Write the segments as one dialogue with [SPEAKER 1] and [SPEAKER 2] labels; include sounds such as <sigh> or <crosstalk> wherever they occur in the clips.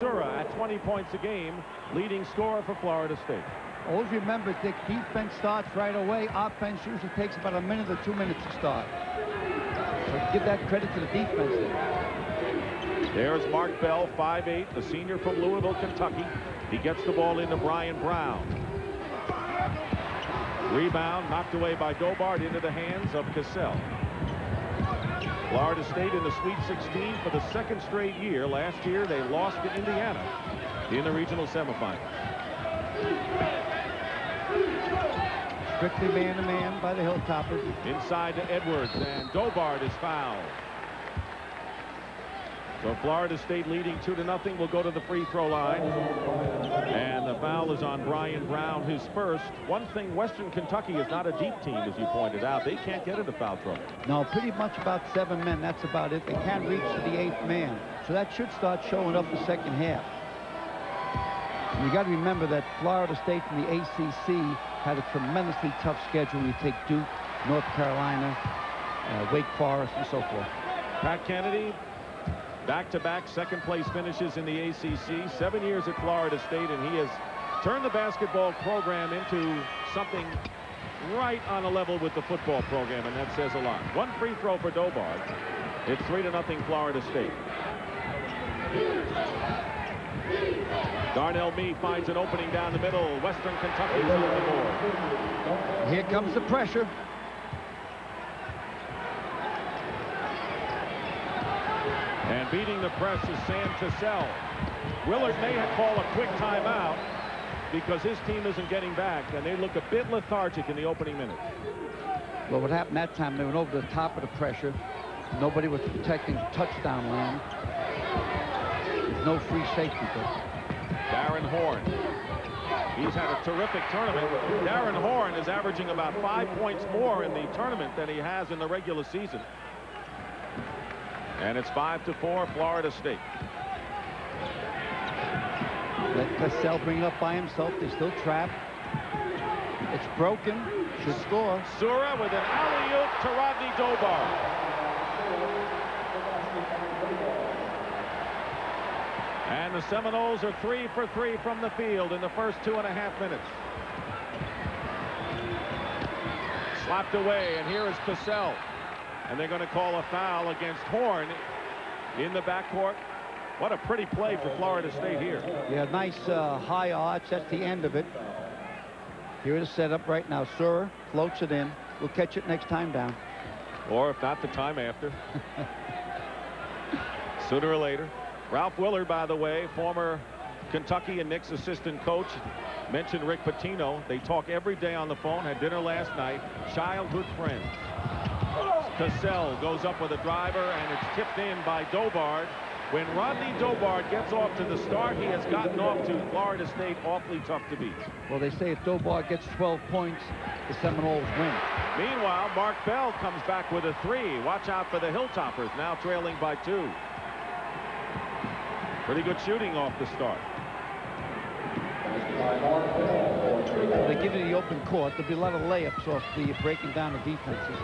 [SPEAKER 1] Sura at 20 points a game, leading scorer for Florida State.
[SPEAKER 2] Always remember, Dick, defense starts right away. Offense usually takes about a minute or two minutes to start. So give that credit to the defense there.
[SPEAKER 1] There's Mark Bell, 5'8", the senior from Louisville, Kentucky. He gets the ball into Brian Brown. Rebound knocked away by Dobard into the hands of Cassell. Florida State in the Sweet 16 for the second straight year. Last year they lost to Indiana in the regional semifinal.
[SPEAKER 2] Strictly man-to-man -man by the Hilltoppers.
[SPEAKER 1] Inside to Edwards, and Dobard is fouled. So Florida State leading 2 to nothing will go to the free throw line. And the foul is on Brian Brown, his first. One thing, Western Kentucky is not a deep team, as you pointed out. They can't get into foul trouble.
[SPEAKER 2] No, pretty much about seven men. That's about it. They can't reach to the eighth man. So that should start showing up the second half. And you got to remember that Florida State from the ACC had a tremendously tough schedule. You take Duke, North Carolina, uh, Wake Forest, and so forth.
[SPEAKER 1] Pat Kennedy, Back-to-back second-place finishes in the ACC. Seven years at Florida State, and he has turned the basketball program into something right on a level with the football program, and that says a lot. One free throw for Dobard. It's 3 to nothing Florida State. Darnell Mee finds an opening down the middle. Western Kentucky is on the board.
[SPEAKER 2] Here comes the pressure.
[SPEAKER 1] And beating the press is Sam Cassell. Willard may have called a quick timeout because his team isn't getting back, and they look a bit lethargic in the opening minutes.
[SPEAKER 2] Well, what happened that time, they went over the top of the pressure. Nobody was protecting touchdown land. There's no free safety. But...
[SPEAKER 1] Darrin Horn. He's had a terrific tournament. Darrin Horn is averaging about five points more in the tournament than he has in the regular season. And it's 5 to 4 Florida State.
[SPEAKER 2] Let Cassell bring it up by himself. They're still trapped. It's broken. Should score.
[SPEAKER 1] Sura with an alley-oop to Rodney Dobard. And the Seminoles are three for three from the field in the first two and a half minutes. Slapped away, and here is Cassell. And they're going to call a foul against Horn in the backcourt. What a pretty play for Florida State here.
[SPEAKER 2] Yeah, nice uh, high arch. That's the end of it. Here is set up right now. Sir floats it in. We'll catch it next time down.
[SPEAKER 1] Or if not, the time after. Sooner or later. Ralph Willard, by the way, former Kentucky and Knicks assistant coach, mentioned Rick Pitino. They talk every day on the phone, had dinner last night. Childhood friends. Cassell goes up with a driver, and it's tipped in by Dobard. When Rodney Dobard gets off to the start, he has gotten off to Florida State awfully tough to beat.
[SPEAKER 2] Well, they say if Dobard gets 12 points, the Seminoles win.
[SPEAKER 1] Meanwhile, Mark Bell comes back with a three. Watch out for the Hilltoppers, now trailing by two. Pretty good shooting off the start.
[SPEAKER 2] They give you the open court. There'll be a lot of layups off the breaking down the defenses.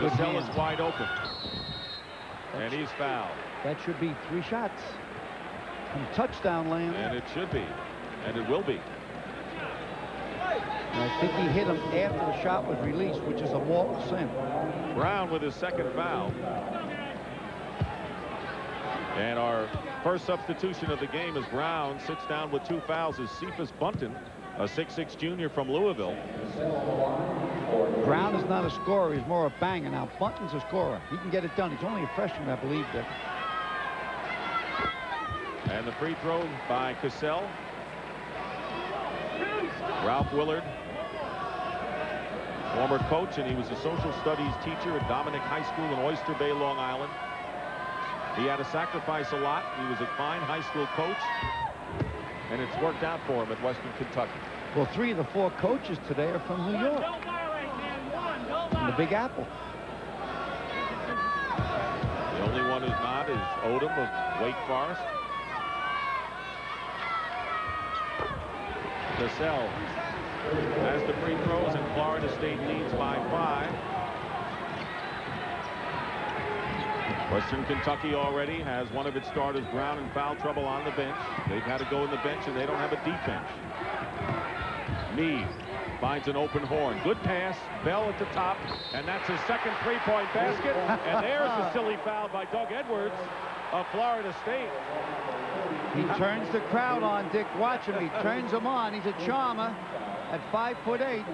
[SPEAKER 1] Cassell is wide open. And he's fouled.
[SPEAKER 2] That should be three shots. From touchdown land.
[SPEAKER 1] And it should be. And it will be.
[SPEAKER 2] And I think he hit him after the shot was released, which is a mortal sin.
[SPEAKER 1] Brown with his second foul. And our first substitution of the game is Brown. Sits down with two fouls is Cephas Bunton, a 6'6 junior from Louisville.
[SPEAKER 2] Brown is not a scorer. He's more a banger. Now, Bunton's a scorer. He can get it done. He's only a freshman, I believe. That.
[SPEAKER 1] And the free throw by Cassell. Ralph Willard, former coach, and he was a social studies teacher at Dominic High School in Oyster Bay, Long Island. He had to sacrifice a lot. He was a fine high school coach, and it's worked out for him at Western Kentucky.
[SPEAKER 2] Well, three of the four coaches today are from New York. The Big Apple.
[SPEAKER 1] The only one who's not is Odom of Wake Forest. Cassell has the free throws, and Florida State leads by five. Western Kentucky already has one of its starters, Brown, in foul trouble on the bench. They've had to go in the bench, and they don't have a defense. Mee finds an open Horn. Good pass. Bell at the top, and that's his second three-point basket. and there's a silly foul by Doug Edwards of Florida State.
[SPEAKER 2] He turns the crowd on, Dick. Watch him. He turns them on. He's a charmer at five foot eight.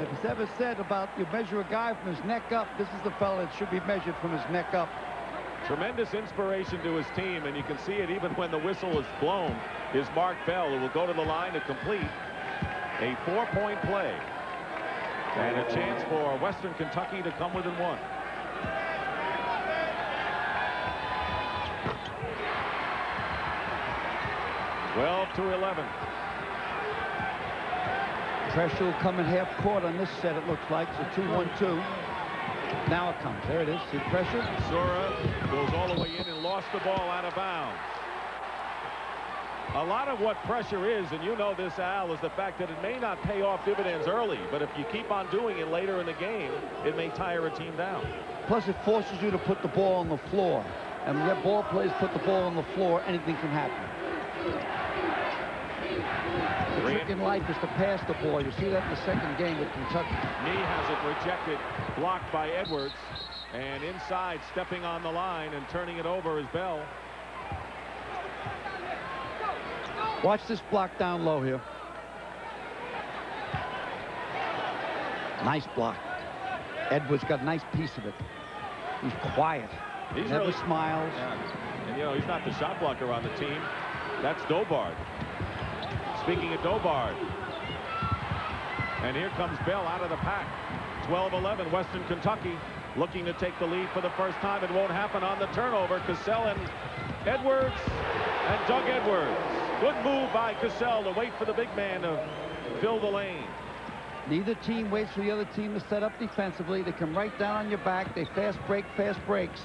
[SPEAKER 2] If it's ever said about you measure a guy from his neck up, this is the fellow that should be measured from his neck up.
[SPEAKER 1] Tremendous inspiration to his team, and you can see it even when the whistle is blown, is Mark Bell, who will go to the line to complete a four-point play. And a chance for Western Kentucky to come within one. Twelve to eleven.
[SPEAKER 2] Pressure will come in half court on this set, it looks like. So 2-1-2. Now it comes. There it is. See pressure?
[SPEAKER 1] Sura goes all the way in and lost the ball out of bounds. A lot of what pressure is, and you know this, Al, is the fact that it may not pay off dividends early, but if you keep on doing it later in the game, it may tire a team down.
[SPEAKER 2] Plus, it forces you to put the ball on the floor. And when your ball players put the ball on the floor, anything can happen. The trick in life is to pass the ball. You see that in the second game with Kentucky.
[SPEAKER 1] Mee has it rejected, blocked by Edwards. And inside, stepping on the line and turning it over is Bell.
[SPEAKER 2] Watch this block down low here. Nice block. Edwards got a nice piece of it. He's quiet.
[SPEAKER 1] He's
[SPEAKER 2] Never
[SPEAKER 1] really,
[SPEAKER 2] smiles.
[SPEAKER 1] Yeah. And, you know, he's not the shot blocker on the team. That's Dobard. Speaking of Dobard. And here comes Bell out of the pack. 12-11, Western Kentucky looking to take the lead for the first time. It won't happen on the turnover. Cassell and Edwards and Doug Edwards. Good move by Cassell to wait for the big man to fill the lane.
[SPEAKER 2] Neither team waits for the other team to set up defensively. They come right down on your back. They fast break, fast breaks.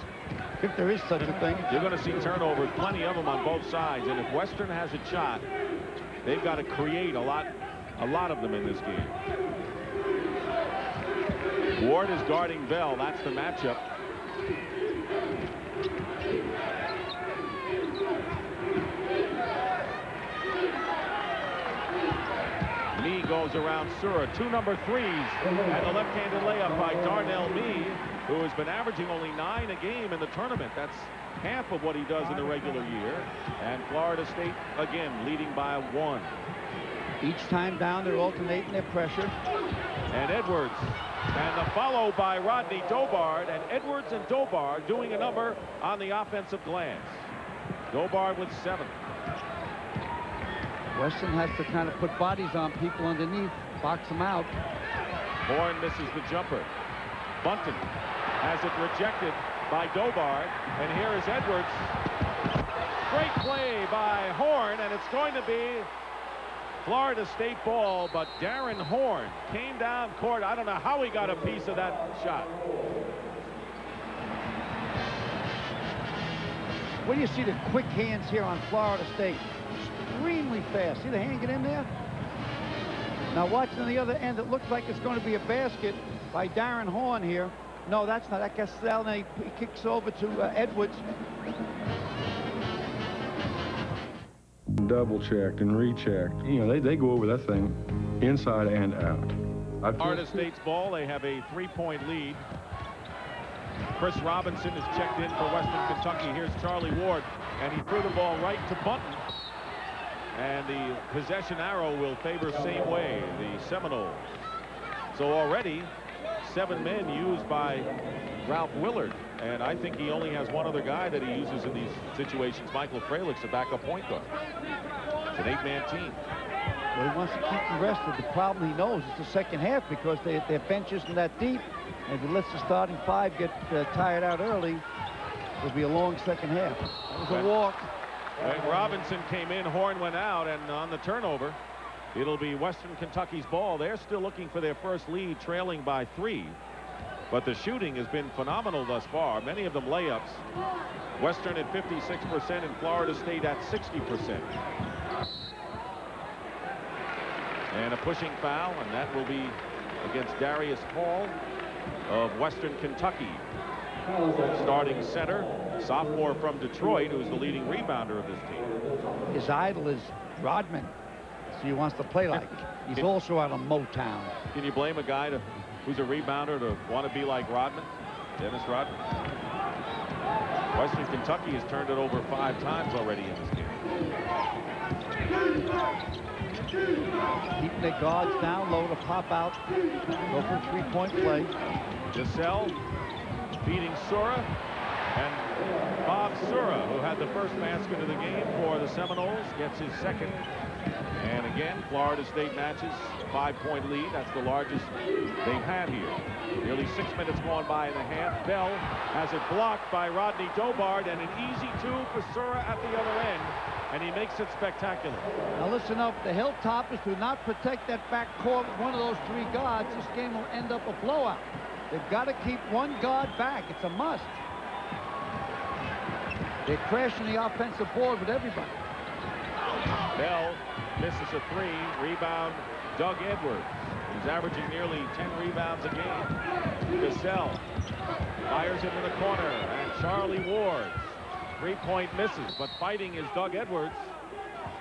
[SPEAKER 2] If there is such a thing.
[SPEAKER 1] You're going to see turnovers, plenty of them on both sides. And if Western has a shot, they've got to create a lot, a lot of them in this game. Ward is guarding Bell. That's the matchup. Around Sura. Two number threes. And a left-handed layup by Darnell Mee, who has been averaging only nine a game in the tournament. That's half of what he does in the regular year. And Florida State, again, leading by one.
[SPEAKER 2] Each time down, they're alternating their pressure.
[SPEAKER 1] And Edwards. And the follow by Rodney Dobard. And Edwards and Dobard doing a number on the offensive glass. Dobard with seven.
[SPEAKER 2] Western has to kind of put bodies on people underneath, box them out.
[SPEAKER 1] Horn misses the jumper. Bunton has it rejected by Dobard. And here is Edwards. Great play by Horn, and it's going to be Florida State ball, but Darrin Horn came down court. I don't know how he got a piece of that shot.
[SPEAKER 2] What do you see the quick hands here on Florida State? Extremely fast. See the hand get in there? Now watching on the other end, it looks like it's going to be a basket by Darrin Horn here. No, that's not. That Cassell, he, he kicks over to uh, Edwards.
[SPEAKER 3] Double checked and rechecked. You know, they, they go over that thing inside and out. I've
[SPEAKER 1] Florida State's ball. They have a three-point lead. Chris Robinson is checked in for Western Kentucky. Here's Charlie Ward, and he threw the ball right to Bunton. And the possession arrow will favor same way, the Seminoles. So already, seven men used by Ralph Willard. And I think he only has one other guy that he uses in these situations, Michael Fralix's a backup point guard. It's an eight-man team.
[SPEAKER 2] Well, he wants to keep them rested. The problem he knows is the second half because they, their bench isn't that deep. And if he lets the starting five get uh, tired out early, it'll be a long second half. That was a walk.
[SPEAKER 1] When Robinson came in, Horn went out, and on the turnover, it'll be Western Kentucky's ball. They're still looking for their first lead, trailing by three. But the shooting has been phenomenal thus far. Many of them layups. Western at 56% and Florida State at 60%. And a pushing foul, and that will be against Darius Hall of Western Kentucky. Starting center, sophomore from Detroit, who's the leading rebounder of this team.
[SPEAKER 2] His idol is Rodman, so he wants to play like. <laughs> He's also out of Motown.
[SPEAKER 1] Can you blame a guy to, who's a rebounder to want to be like Rodman? Dennis Rodman? Western Kentucky has turned it over five times already in this game.
[SPEAKER 2] Keeping the guards down low to pop out. Go for three-point play.
[SPEAKER 1] Cassell beating Sura. And Bob Sura, who had the first basket of the game for the Seminoles, gets his second. And again, Florida State matches five-point lead. That's the largest they've had here. Nearly six minutes gone by in the half. Bell has it blocked by Rodney Dobard, and an easy two for Sura at the other end, and he makes it spectacular.
[SPEAKER 2] Now listen up, the Hilltoppers do not protect that back court one of those three guards. This game will end up a blowout. They've got to keep one guard back. It's a must. They're crashing the offensive board with everybody.
[SPEAKER 1] Bell misses a three. Rebound, Doug Edwards. He's averaging nearly 10 rebounds a game. Cassell fires it in the corner. And Charlie Ward, three-point misses. But fighting is Doug Edwards.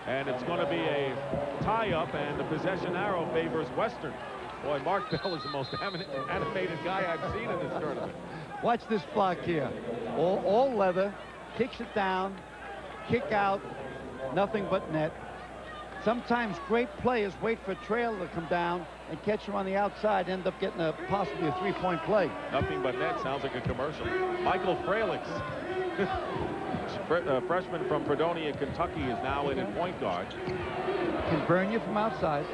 [SPEAKER 1] And it's going to be a tie-up, and the possession arrow favors Western. Boy, Mark Bell is the most animated guy I've seen in this tournament.
[SPEAKER 2] Watch this block here. All, all leather, kicks it down, kick out, nothing but net. Sometimes great players wait for a trailer to come down and catch them on the outside, end up getting a possibly a three-point play.
[SPEAKER 1] Nothing but net sounds like a commercial. Michael Fralix, a <laughs> uh, freshman from Fredonia, Kentucky, is now in at point guard.
[SPEAKER 2] Can burn you from outside.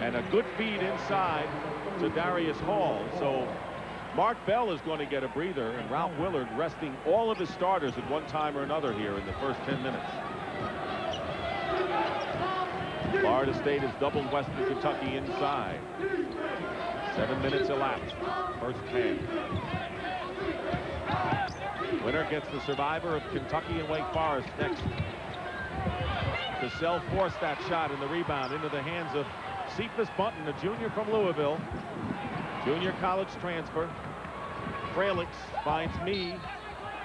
[SPEAKER 1] And a good feed inside to Darius Hall. So Mark Bell is going to get a breather, and Ralph Willard resting all of his starters at one time or another here in the first 10 minutes. Florida State has doubled Western Kentucky inside. Seven minutes elapsed. First 10. Winner gets the survivor of Kentucky and Wake Forest next. Cassell forced that shot and the rebound into the hands of Cephas Bunton, a junior from Louisville. Junior college transfer. Fralix finds Mee,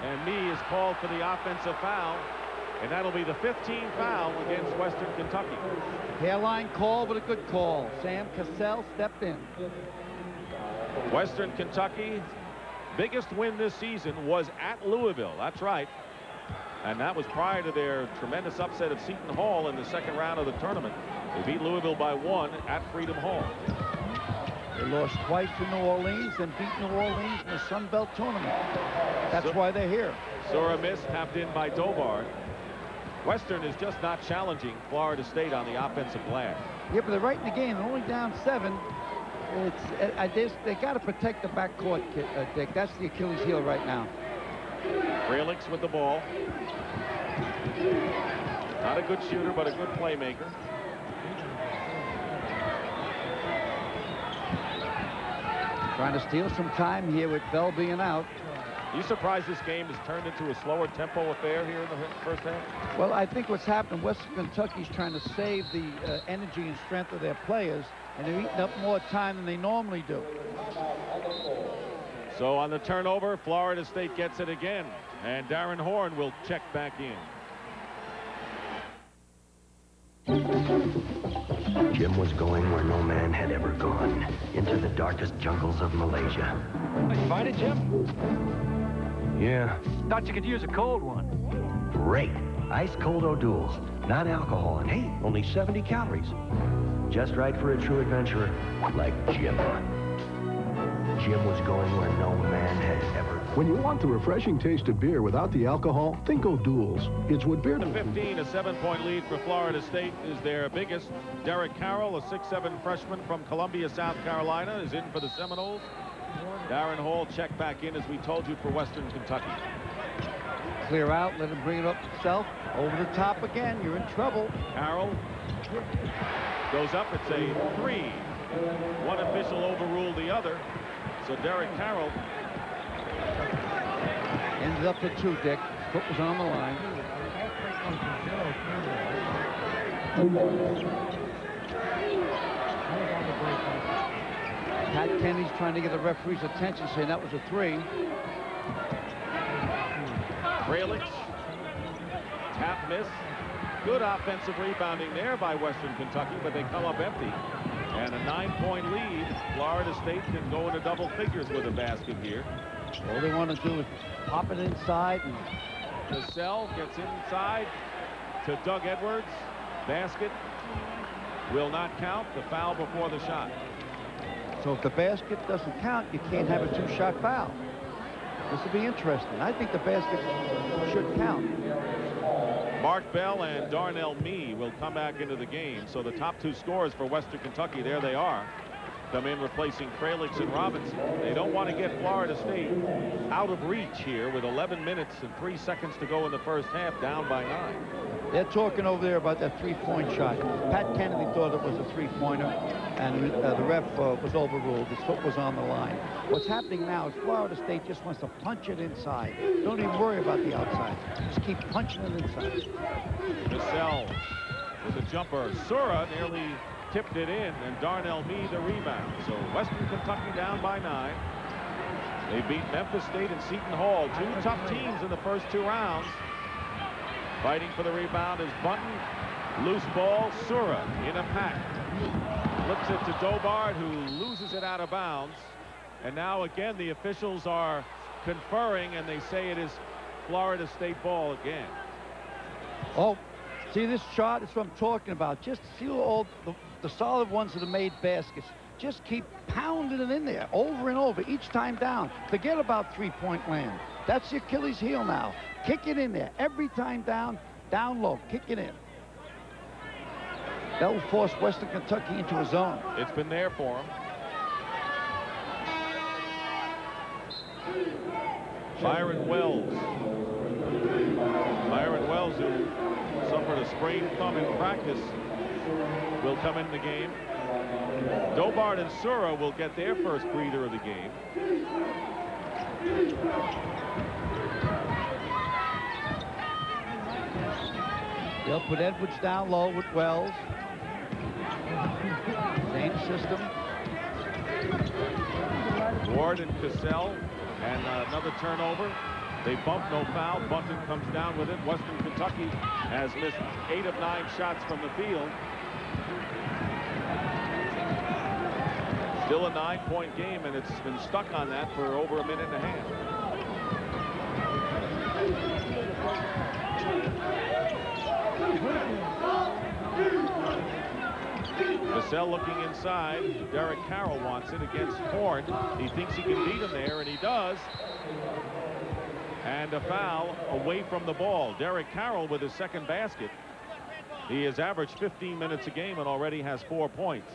[SPEAKER 1] and Mee is called for the offensive foul. And that'll be the 15th foul against Western Kentucky.
[SPEAKER 2] Hairline call, but a good call. Sam Cassell stepped in.
[SPEAKER 1] Western Kentucky, biggest win this season was at Louisville. That's right. And that was prior to their tremendous upset of Seton Hall in the second round of the tournament. They beat Louisville by one at Freedom Hall.
[SPEAKER 2] They lost twice to New Orleans and beat New Orleans in the Sun Belt tournament. That's so, why they're here.
[SPEAKER 1] Sura miss tapped in by Dobard. Western is just not challenging Florida State on the offensive glass.
[SPEAKER 2] Yeah, but they're right in the game. They're only down seven. It's I, just, they got to protect the backcourt, uh, Dick. That's the Achilles heel right now.
[SPEAKER 1] Fralix with the ball. Not a good shooter, but a good playmaker.
[SPEAKER 2] Trying to steal some time here with Bell being out.
[SPEAKER 1] Are you surprised this game has turned into a slower tempo affair here in the first half?
[SPEAKER 2] Well, I think what's happened, Western Kentucky's trying to save the uh, energy and strength of their players, and they're eating up more time than they normally do.
[SPEAKER 1] So on the turnover, Florida State gets it again, and Darren Horn will check back in.
[SPEAKER 4] Jim was going where no man had ever gone, into the darkest jungles of Malaysia.
[SPEAKER 5] You find it, Jim?
[SPEAKER 4] Yeah.
[SPEAKER 5] Thought you could use a cold one.
[SPEAKER 4] Great. Ice cold O'Doul's. Not alcohol, and hey, only 70 calories. Just right for a true adventurer like Jim. Jim was going where no man had ever
[SPEAKER 6] When you want the refreshing taste of beer without the alcohol, think O'Doul's. It's what beer...
[SPEAKER 1] The 15, a seven-point lead for Florida State is their biggest. Derek Carroll, a 6'7 freshman from Columbia, South Carolina, is in for the Seminoles. Darrin Hall checked back in, as we told you, for Western Kentucky.
[SPEAKER 2] Clear out, let him bring it up himself. Over the top again, you're in trouble.
[SPEAKER 1] Carroll goes up, it's a three. One official overruled the other. So Derek Carroll
[SPEAKER 2] ended up with two, Dick. Foot was on the line. Pat Kennedy's trying to get the referee's attention, saying that was a three.
[SPEAKER 1] Fralix. Tap miss. Good offensive rebounding there by Western Kentucky, but they come up empty. And a nine-point lead. Florida State can go into double figures with a basket here.
[SPEAKER 2] All they want to do is pop it inside. And
[SPEAKER 1] Cassell gets inside to Doug Edwards. Basket will not count. The foul before the shot.
[SPEAKER 2] so if the basket doesn't count, you can't have a two-shot foul. This will be interesting. I think the basket should count.
[SPEAKER 1] Mark Bell and Darnell Mee will come back into the game. So the top two scores for Western Kentucky, there they are. Come in replacing Fralix and Robinson. They don't want to get Florida State out of reach here with 11 minutes and three seconds to go in the first half, down by nine.
[SPEAKER 2] They're talking over there about that three-point shot. Pat Kennedy thought it was a three-pointer, and uh, the ref uh, was overruled. His foot was on the line. What's happening now is Florida State just wants to punch it inside. Don't even worry about the outside. Just keep punching it inside.
[SPEAKER 1] Cassell with a jumper. Sura nearly tipped it in, and Darnell Mee the rebound. So Western Kentucky down by nine. They beat Memphis State and Seton Hall. Two tough teams in the first two rounds. Fighting for the rebound is Bunton. Loose ball, Sura in a pack. Flips it to Dobard, who loses it out of bounds. And now again, the officials are conferring, and they say it is Florida State ball again.
[SPEAKER 2] Oh, see this shot is what I'm talking about. Just see all the, the solid ones that have made baskets. Just keep pounding it in there over and over each time down. Forget about three-point land. That's the Achilles heel now. Kick it in there every time down, down low. Kick it in. That will force Western Kentucky into a zone.
[SPEAKER 1] It's been there for him. Byron Wells. Byron Wells, who suffered a sprained thumb in practice, will come in the game. Dobard and Sura will get their first breather of the game.
[SPEAKER 2] They'll put Edwards down low with Wells. Same system.
[SPEAKER 1] Ward and Cassell and uh, another turnover. They bump no foul. Bunton comes down with it. Western Kentucky has missed eight of nine shots from the field. Still a nine-point game, and it's been stuck on that for over a minute and a half. Cassell looking inside. Derek Carroll wants it against Horn. He thinks he can beat him there, and he does. And a foul away from the ball. Derek Carroll with his second basket. He has averaged 15 minutes a game and already has four points.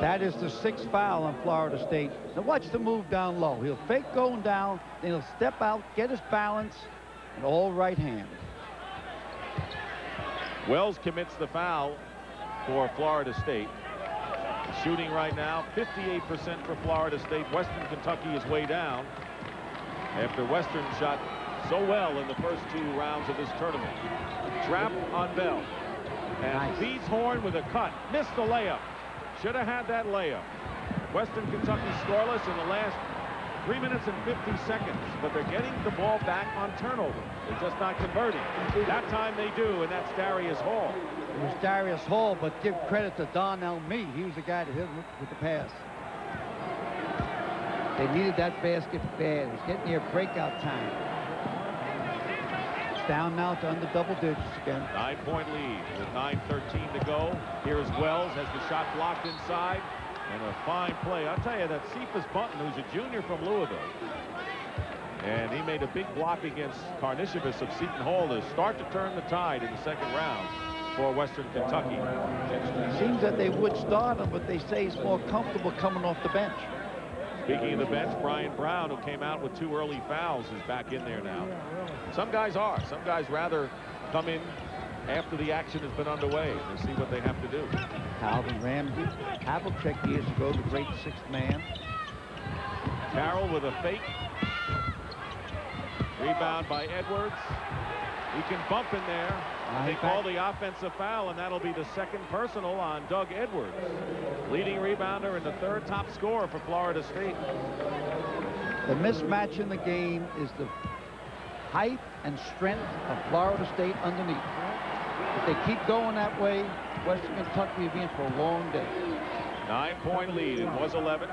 [SPEAKER 2] That is the sixth foul on Florida State. Now watch the move down low. He'll fake going down, then he'll step out, get his balance, and all right hand.
[SPEAKER 1] Wells commits the foul for Florida State. Shooting right now, 58% for Florida State. Western Kentucky is way down after Western shot so well in the first two rounds of this tournament. Trap on Bell. And
[SPEAKER 2] Nice.
[SPEAKER 1] beats Horn with a cut. Missed the layup. Should have had that layup. Western Kentucky scoreless in the last three minutes and 50 seconds, but they're getting the ball back on turnover. They're just not converting. That time they do, and that's Darius Hall.
[SPEAKER 2] It was Darius Hall, but give credit to Darnell Mee. He was the guy that hit him with the pass. They needed that basket bad. It was getting near breakout time. It's down now to under double digits again.
[SPEAKER 1] Nine-point lead with 9.13 to go. Here's Wells has the shot blocked inside. And a fine play. I'll tell you that Cephas Bunton, who's a junior from Louisville, and he made a big block against Karnisovas of Seton Hall to start to turn the tide in the second round for Western Kentucky.
[SPEAKER 2] Seems that they would start him, but they say he's more comfortable coming off the bench.
[SPEAKER 1] Speaking of the bench, Brian Brown, who came out with two early fouls, is back in there now. Some guys are. Some guys rather come in after the action has been underway and see what they have to do.
[SPEAKER 2] Calvin Ramsey, Havlicek years ago, the great sixth man.
[SPEAKER 1] Carroll with a fake. Rebound by Edwards. He can bump in there. They call the offensive foul, and that'll be the second personal on Doug Edwards. Leading rebounder and the third top scorer for Florida State.
[SPEAKER 2] The mismatch in the game is the height and strength of Florida State underneath. If they keep going that way, Western Kentucky will be in for a long day.
[SPEAKER 1] Nine-point lead. It was 11.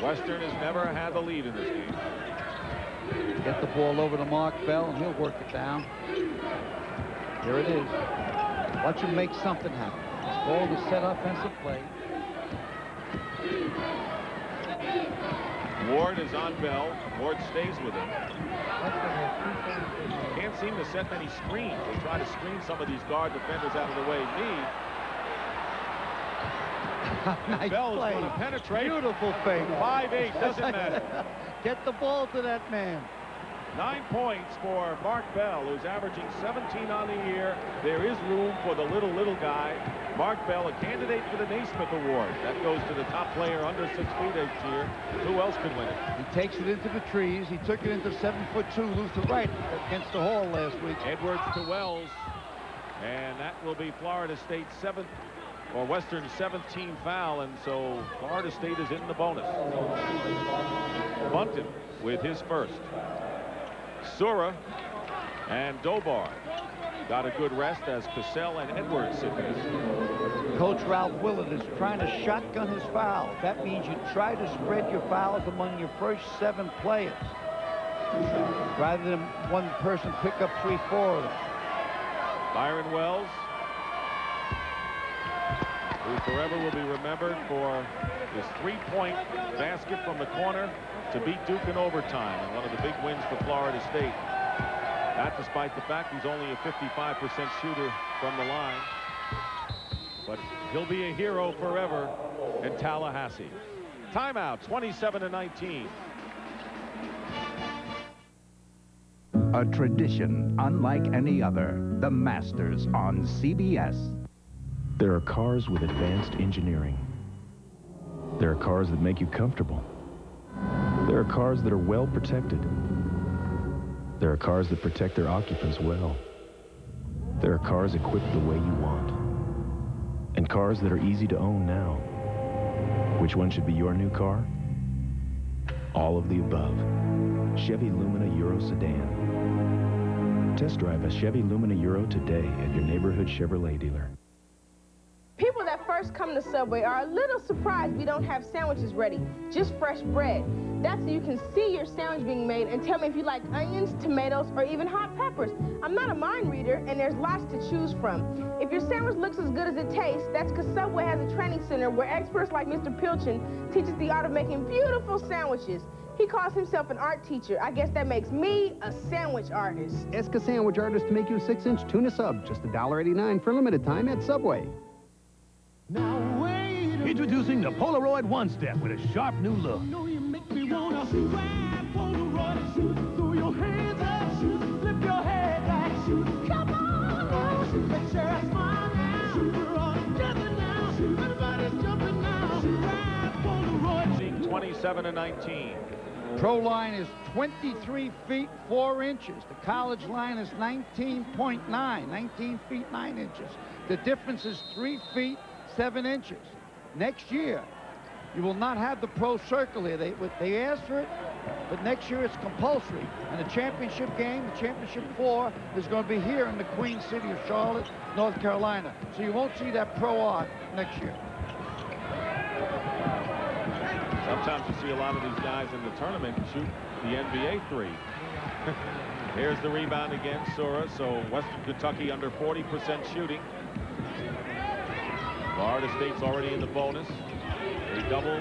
[SPEAKER 1] Western has never had the lead in this game.
[SPEAKER 2] Get the ball over to Mark Bell, and he'll work it down. Here it is. Watch him make something happen. This ball is set offensive play.
[SPEAKER 1] Ward is on Bell. Ward stays with him. Can't seem to set many screens. They try to screen some of these guard defenders out of the way. Mee. <laughs>
[SPEAKER 2] nice
[SPEAKER 1] Bell's
[SPEAKER 2] play.
[SPEAKER 1] going to penetrate.
[SPEAKER 2] Beautiful fake.
[SPEAKER 1] 5'8", doesn't <laughs> matter.
[SPEAKER 2] Get the ball to that man.
[SPEAKER 1] Nine points for Mark Bell, who's averaging 17 on the year. There is room for the little, little guy. Mark Bell, a candidate for the Naismith Award. That goes to the top player under six feet each year. Who else could win it?
[SPEAKER 2] He takes it into the trees. He took it into seven foot two, Luther Wright against the Hall last week.
[SPEAKER 1] Edwards to Wells. And that will be Florida State's seventh or Western 17 foul, and so Florida State is in the bonus. Bunton with his first. Sura and Dobard got a good rest as Cassell and Edwards sit.
[SPEAKER 2] Coach Ralph Willard is trying to shotgun his fouls. That means you try to spread your fouls among your first seven players rather than one person pick up three, four of them.
[SPEAKER 1] Byron Wells, who forever will be remembered for his three-point basket from the corner to beat Duke in overtime and one of the big wins for Florida State. That despite the fact he's only a 55% shooter from the line. But he'll be a hero forever in Tallahassee. Timeout, 27 to 19.
[SPEAKER 7] A tradition unlike any other. The Masters on CBS.
[SPEAKER 8] There are cars with advanced engineering. There are cars that make you comfortable. There are cars that are well protected. There are cars that protect their occupants well. There are cars equipped the way you want. And cars that are easy to own now. Which one should be your new car? All of the above. Chevy Lumina Euro Sedan. Test drive a Chevy Lumina Euro today at your neighborhood Chevrolet dealer.
[SPEAKER 9] People that first come to Subway are a little surprised we don't have sandwiches ready, just fresh bread. That's so you can see your sandwich being made and tell me if you like onions, tomatoes, or even hot peppers. I'm not a mind reader, and there's lots to choose from. If your sandwich looks as good as it tastes, that's because Subway has a training center where experts like Mr. Pilchin teaches the art of making beautiful sandwiches. He calls himself an art teacher. I guess that makes me a sandwich artist.
[SPEAKER 10] Ask a sandwich artist to make you a six-inch tuna sub, just $1.89 for a limited time at Subway.
[SPEAKER 11] Now Introducing the Polaroid One Step with a sharp new look.
[SPEAKER 12] Come on now, make sure I smile now. We're all together now. Everybody's jumping now. Ride Polaroid.
[SPEAKER 1] 27 to 19.
[SPEAKER 2] Pro line is 23 feet 4 inches. The college line is 19.9, 19 feet 9 inches. The difference is 3 feet 7 inches. Next year, you will not have the pro circle here. They, they asked for it, but next year it's compulsory. And the championship game, the championship four, is going to be here in the Queen City of Charlotte, North Carolina. So you won't see that pro art next year.
[SPEAKER 1] Sometimes you see a lot of these guys in the tournament shoot the NBA three. <laughs> Here's the rebound again, Sura. So Western Kentucky under 40% shooting. Florida State's already in the bonus. A double,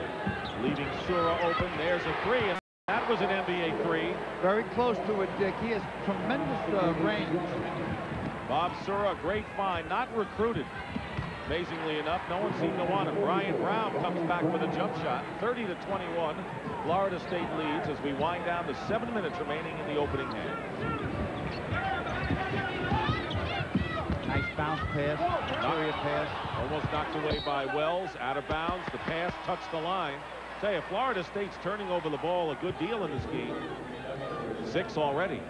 [SPEAKER 1] leaving Sura open. There's a three, and that was an NBA three.
[SPEAKER 2] Very close to it, Dick. He has tremendous uh, range.
[SPEAKER 1] Bob Sura, great find, not recruited. Amazingly enough, no one seemed to want him. Brian Brown comes back with a jump shot. 30 to 21. Florida State leads as we wind down to seven minutes remaining in the opening half.
[SPEAKER 2] Nice bounce pass, interior pass.
[SPEAKER 1] Almost knocked away by Wells, out of bounds. The pass touched the line. Tell you, Florida State's turning over the ball a good deal in this game. Six already.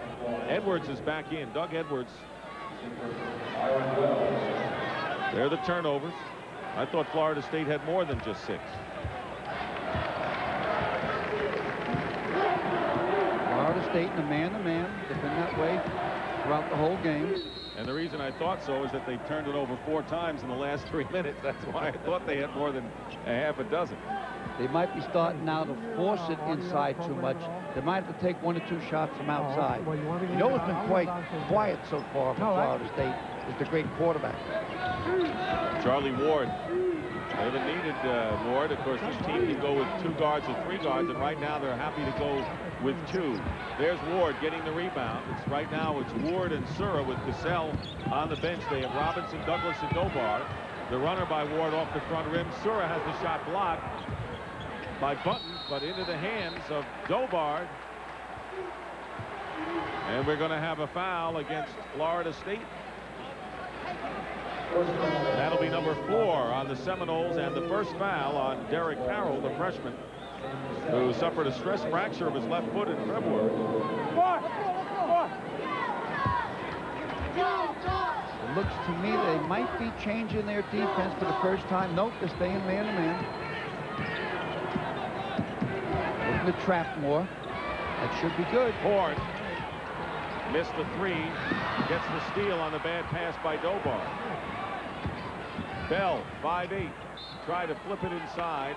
[SPEAKER 1] Edwards is back in. Doug Edwards. There are the turnovers. I thought Florida State had more than just six.
[SPEAKER 2] Florida Florida State in a man-to-man. They've been that way throughout the whole game.
[SPEAKER 1] And the reason I thought so is that they turned it over four times in the last <laughs> three minutes. That's why I thought they had more than a half a dozen.
[SPEAKER 2] They might be starting now to force it inside too much. They might have to take one or two shots from outside. You know what's been quite quiet so far for Florida State is the great quarterback.
[SPEAKER 1] Charlie Ward. They haven't needed uh, Ward. Of course, this team can go with two guards or three guards, and right now they're happy to go with two. There's Ward getting the rebound. It's right now it's Ward and Sura with Cassell on the bench. They have Robinson, Douglas, and Dobard. The runner by Ward off the front rim. Sura has the shot blocked by Bunton, but into the hands of Dobard. And we're going to have a foul against Florida State. That'll be number four on the Seminoles and the first foul on Derek Carroll, the freshman, who suffered a stress fracture of his left foot in February.
[SPEAKER 2] It looks to me they might be changing their defense for the first time. Nope, they're staying man-to-man. Looking to trap more. That should be good.
[SPEAKER 1] Horn missed the three. Gets the steal on the bad pass by Dobard. Bell, 5'8", try to flip it inside,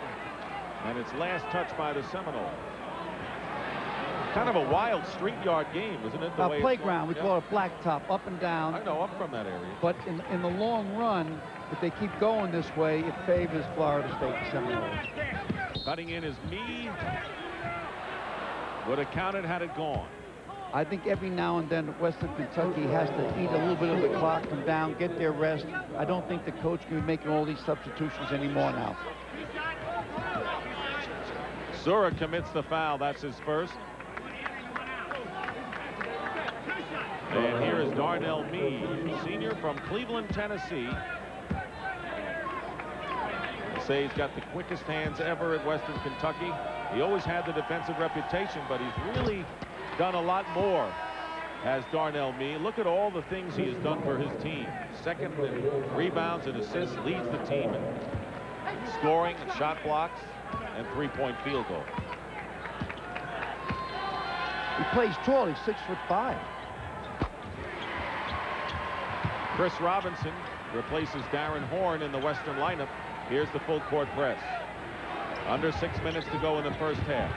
[SPEAKER 1] and it's last touch by the Seminole. Kind of a wild street yard game, isn't it? The
[SPEAKER 2] A playground, we call it blacktop, up and down.
[SPEAKER 1] I know, I'm from that area.
[SPEAKER 2] But in, in the long run, if they keep going this way, it favors Florida State Seminoles.
[SPEAKER 1] Cutting in is Mee. Would have counted had it gone.
[SPEAKER 2] I think every now and then Western Kentucky has to eat a little bit of the clock, come down, get their rest. I don't think the coach can be making all these substitutions anymore now.
[SPEAKER 1] Sura commits the foul. That's his first. And here is Darnell Mee, senior from Cleveland, Tennessee. They say he's got the quickest hands ever at Western Kentucky. He always had the defensive reputation, but he's really done a lot more has Darnell Mee. Look at all the things he has done for his team. Second in rebounds and assists, leads the team in scoring and shot blocks and three-point field goal.
[SPEAKER 2] He plays tall. He's six foot five.
[SPEAKER 1] Chris Robinson replaces Darrin Horn in the Western lineup. Here's the full court press. Under six minutes to go in the first half.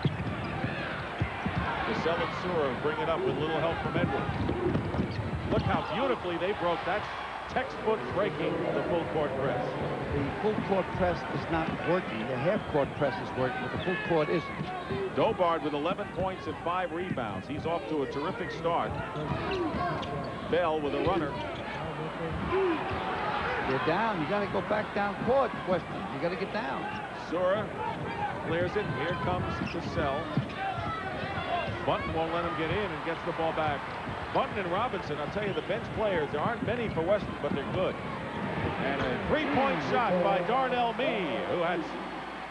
[SPEAKER 1] Cassell and Sura bring it up with little help from Edwards. Look how beautifully they broke. That's textbook breaking the full court press.
[SPEAKER 2] The full court press is not working. The half court press is working, but the full court isn't.
[SPEAKER 1] Dobard with 11 points and five rebounds. He's off to a terrific start. Bell with a runner.
[SPEAKER 2] You're down. You got to go back down court, Western. You got to get down.
[SPEAKER 1] Sura clears it. Here comes Cassell. Bunton won't let him get in and gets the ball back. Bunton and Robinson, I'll tell you, the bench players, there aren't many for Western, but they're good. And a three-point shot by Darnell Mee, who has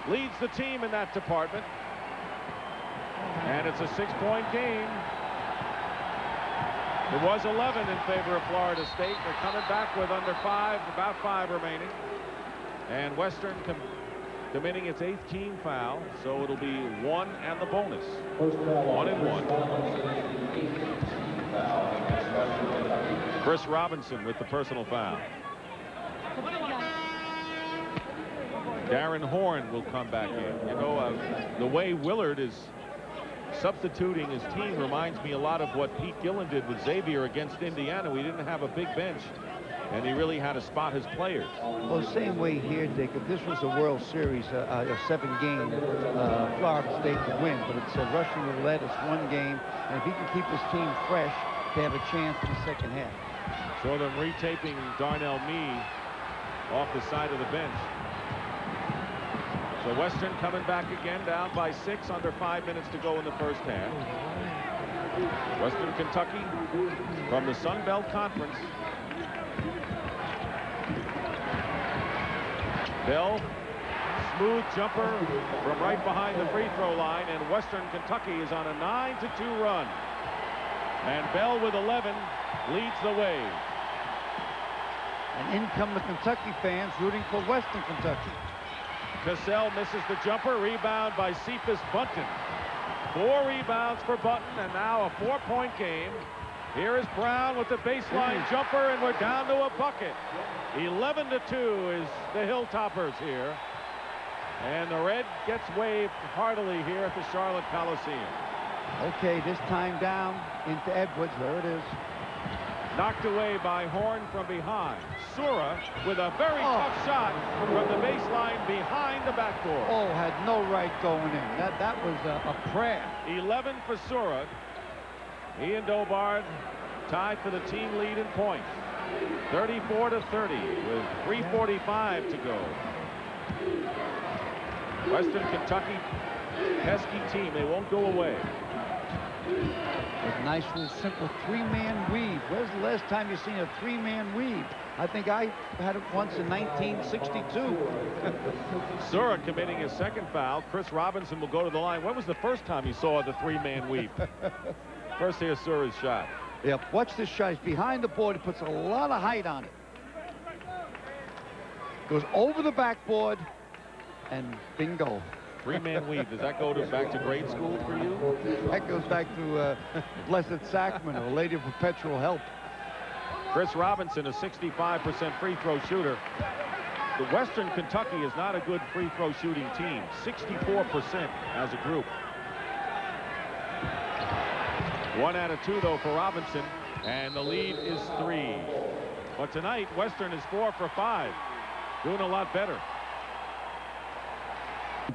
[SPEAKER 1] leads the team in that department. And it's a six-point game. It was 11 in favor of Florida State. They're coming back with under five, about five remaining. And Western committing its eighth team foul, so it'll be one and the bonus. One and one. Chris Robinson with the personal foul. Darrin Horn will come back in. You know, uh, the way Willard is substituting his team reminds me a lot of what Pete Gillen did with Xavier against Indiana. We didn't have a big bench, and he really had to spot his players.
[SPEAKER 2] Well, same way here, Dick. If this was a World Series, uh, a seven-game, uh, Florida State would win. But it's a Russian roulette. It's one game, and if he can keep his team fresh, they have a chance in the second half.
[SPEAKER 1] So them retaping Darnell Mee off the side of the bench. So Western coming back again down by six under five minutes to go in the first half. Western Kentucky from the Sun Belt Conference. Bell, smooth jumper from right behind the free throw line, and Western Kentucky is on a 9 to 2 run. And Bell with 11 leads the way.
[SPEAKER 2] And in come the Kentucky fans rooting for Western Kentucky.
[SPEAKER 1] Cassell misses the jumper. Rebound by Cephas Bunton. Four rebounds for Bunton, and now a four-point game. Here is Brown with the baseline mm. jumper, and we're down to a bucket. 11 to 2 is the Hilltoppers here. And the red gets waved heartily here at the Charlotte Coliseum.
[SPEAKER 2] Okay, this time down into Edwards. There it is.
[SPEAKER 1] Knocked away by Horn from behind. Sura with a very oh. tough shot from the baseline behind the backboard.
[SPEAKER 2] Oh, had no right going in. That that was a, a prayer.
[SPEAKER 1] 11 for Sura. He and Dobard tied for the team lead in points. 34 to 30 with 345 to go. Western Kentucky pesky team. They won't go away.
[SPEAKER 2] A nice little simple three-man weave. Where's the last time you seen a three-man weave? I think I had it once in 1962. <laughs>
[SPEAKER 1] Sura committing his second foul. Chris Robinson will go to the line. When was the first time you saw the three-man weave? <laughs> first here's Sura's shot.
[SPEAKER 2] Yep, watch this shot. He's behind the board. He puts a lot of height on it. Goes over the backboard, and bingo.
[SPEAKER 1] Three-man weave. Does that go to back to grade school for you?
[SPEAKER 2] That goes back to uh, <laughs> Blessed Sacrament, a Lady of Perpetual Help.
[SPEAKER 1] Chris Robinson, a 65% free throw shooter. The Western Kentucky is not a good free throw shooting team. 64% as a group. One out of two, though, for Robinson, and the lead is three. But tonight, Western is four for five, doing a lot better.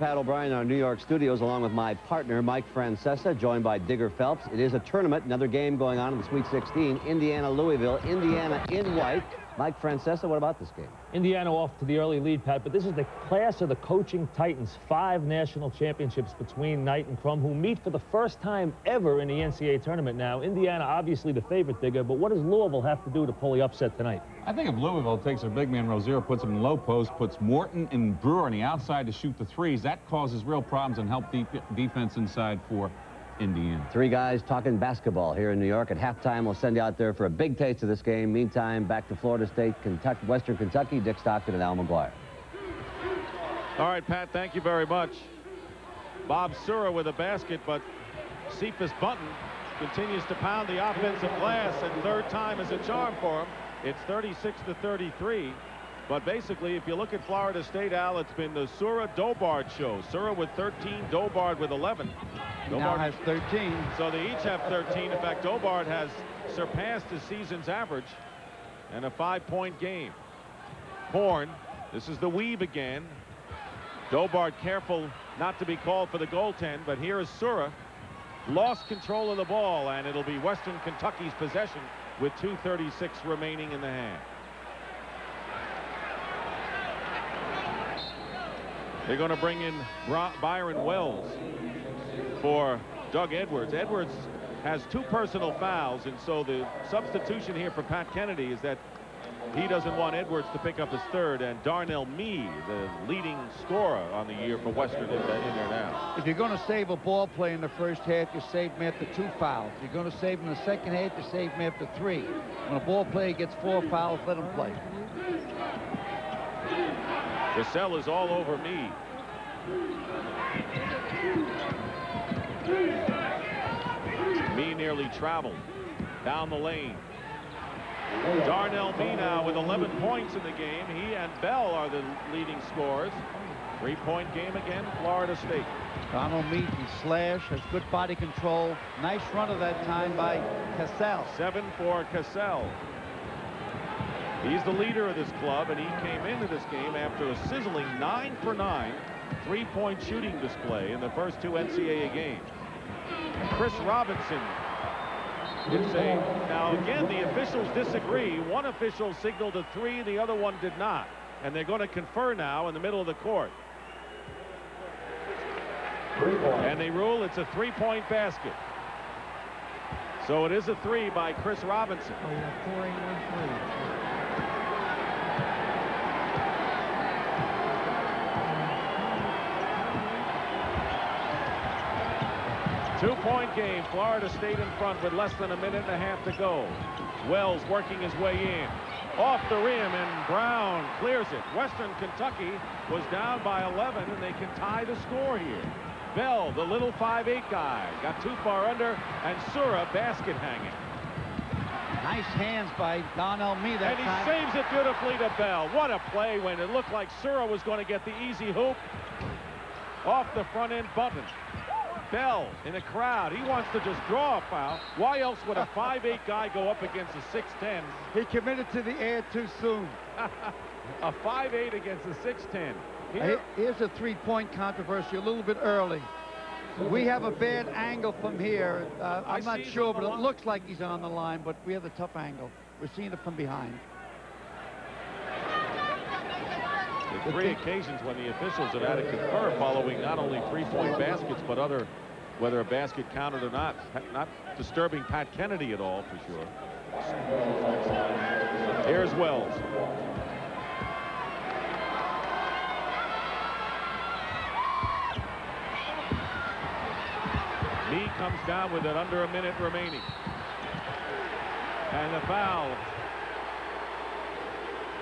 [SPEAKER 13] Pat O'Brien in our New York studios along with my partner Mike Francesa joined by Digger Phelps. It is a tournament, another game going on in the Sweet 16. Indiana Louisville, Indiana in white. Mike Francesa, what about this game?
[SPEAKER 14] Indiana off to the early lead, Pat, but this is the class of the coaching titans. Five national championships between Knight and Crum, who meet for the first time ever in the NCAA tournament now. Indiana, obviously the favorite, Digger, but what does Louisville have to do to pull the upset tonight?
[SPEAKER 15] I think if Louisville takes their big man Rozier, puts him in low post, puts Morton and Brewer on the outside to shoot the threes, that causes real problems and help defense inside for Indiana.
[SPEAKER 13] Three guys talking basketball here in New York. At halftime, we'll send you out there for a big taste of this game. Meantime, back to Florida State, Kentucky, Western Kentucky, Dick Stockton and Al McGuire.
[SPEAKER 1] All right, Pat, thank you very much. Bob Sura with a basket, but Cephas Bunton continues to pound the offensive glass, and third time is a charm for him. It's 36 to 33. But basically, if you look at Florida State, Al, it's been the Sura Dobard show. Sura with 13, Dobard with 11.
[SPEAKER 2] Dobard now has 13.
[SPEAKER 1] So they each have 13. In fact, Dobard has surpassed the season's average and a five-point game. Horn, this is the weave again. Dobard careful not to be called for the goaltend, but here is Sura. Lost control of the ball, and it'll be Western Kentucky's possession with 2.36 remaining in the hand. They're going to bring in Byron Wells for Doug Edwards. Edwards has two personal fouls, and so the substitution here for Pat Kennedy is that he doesn't want Edwards to pick up his third, and Darnell Mee, the leading scorer on the year for Western, the, in there now.
[SPEAKER 2] If you're going to save a ball play in the first half, you save him after two fouls. If you're going to save him in the second half, you save him after three. When a ball player gets four fouls, let him play.
[SPEAKER 1] Cassell is all over Mee. Mee nearly traveled down the lane. Darnell Mee now with 11 points in the game. He and Bell are the leading scorers. Three-point game again, Florida State.
[SPEAKER 2] Darnell Mee can slash, has good body control. Nice run of that time by Cassell.
[SPEAKER 1] Seven for Cassell. He's the leader of this club, and he came into this game after a sizzling 9 for 9 three-point shooting display in the first two NCAA games. Chris Robinson it's a, now again, the officials disagree. One official signaled a three, the other one did not. And they're going to confer now in the middle of the court. And they rule it's a three-point basket. So it is a three by Chris Robinson.
[SPEAKER 2] Oh,
[SPEAKER 1] Two-point game. Florida State in front with less than a minute and a half to go. Wells working his way in. Off the rim, and Brown clears it. Western Kentucky was down by 11, and they can tie the score here. Bell, the little 5'8 guy, got too far under, and Sura basket hanging.
[SPEAKER 2] Nice hands by Darnell Mee that
[SPEAKER 1] and he
[SPEAKER 2] time.
[SPEAKER 1] saves it beautifully to Bell. What a play when it looked like Sura was going to get the easy hoop off the front end button. Bell in the crowd. He wants to just draw a foul. Why else would a 5'8 guy go up against a 6'10?
[SPEAKER 2] He committed to the air too soon. <laughs>
[SPEAKER 1] a 5'8 against a 6'10.
[SPEAKER 2] Here, Here's a three-point controversy a little bit early. We have a bad angle from here. Uh, I'm not sure, but it looks like he's on the line, but we have a tough angle. We're seeing it from behind.
[SPEAKER 1] There's three occasions when the officials have had to confer following not only three-point baskets, but other, whether a basket counted or not. Not disturbing Pat Kennedy at all, for sure. Here's Wells. Lee comes down with it under a minute remaining. And the foul.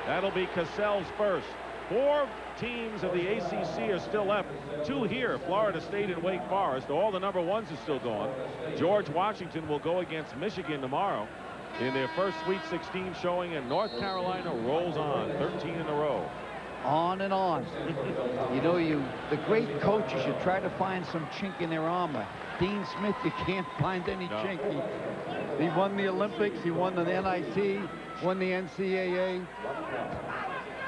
[SPEAKER 1] That'll be Cassell's first. Four teams of the ACC are still left. Two here, Florida State and Wake Forest. All the number ones are still gone. George Washington will go against Michigan tomorrow in their first Sweet 16 showing, and North Carolina rolls on 13 in a row.
[SPEAKER 2] On and on. you know, you the great coaches, you try to find some chink in their armor. Dean Smith, you can't find any
[SPEAKER 1] No.
[SPEAKER 2] chink. He, he won the Olympics, he won the NIT, won the NCAA.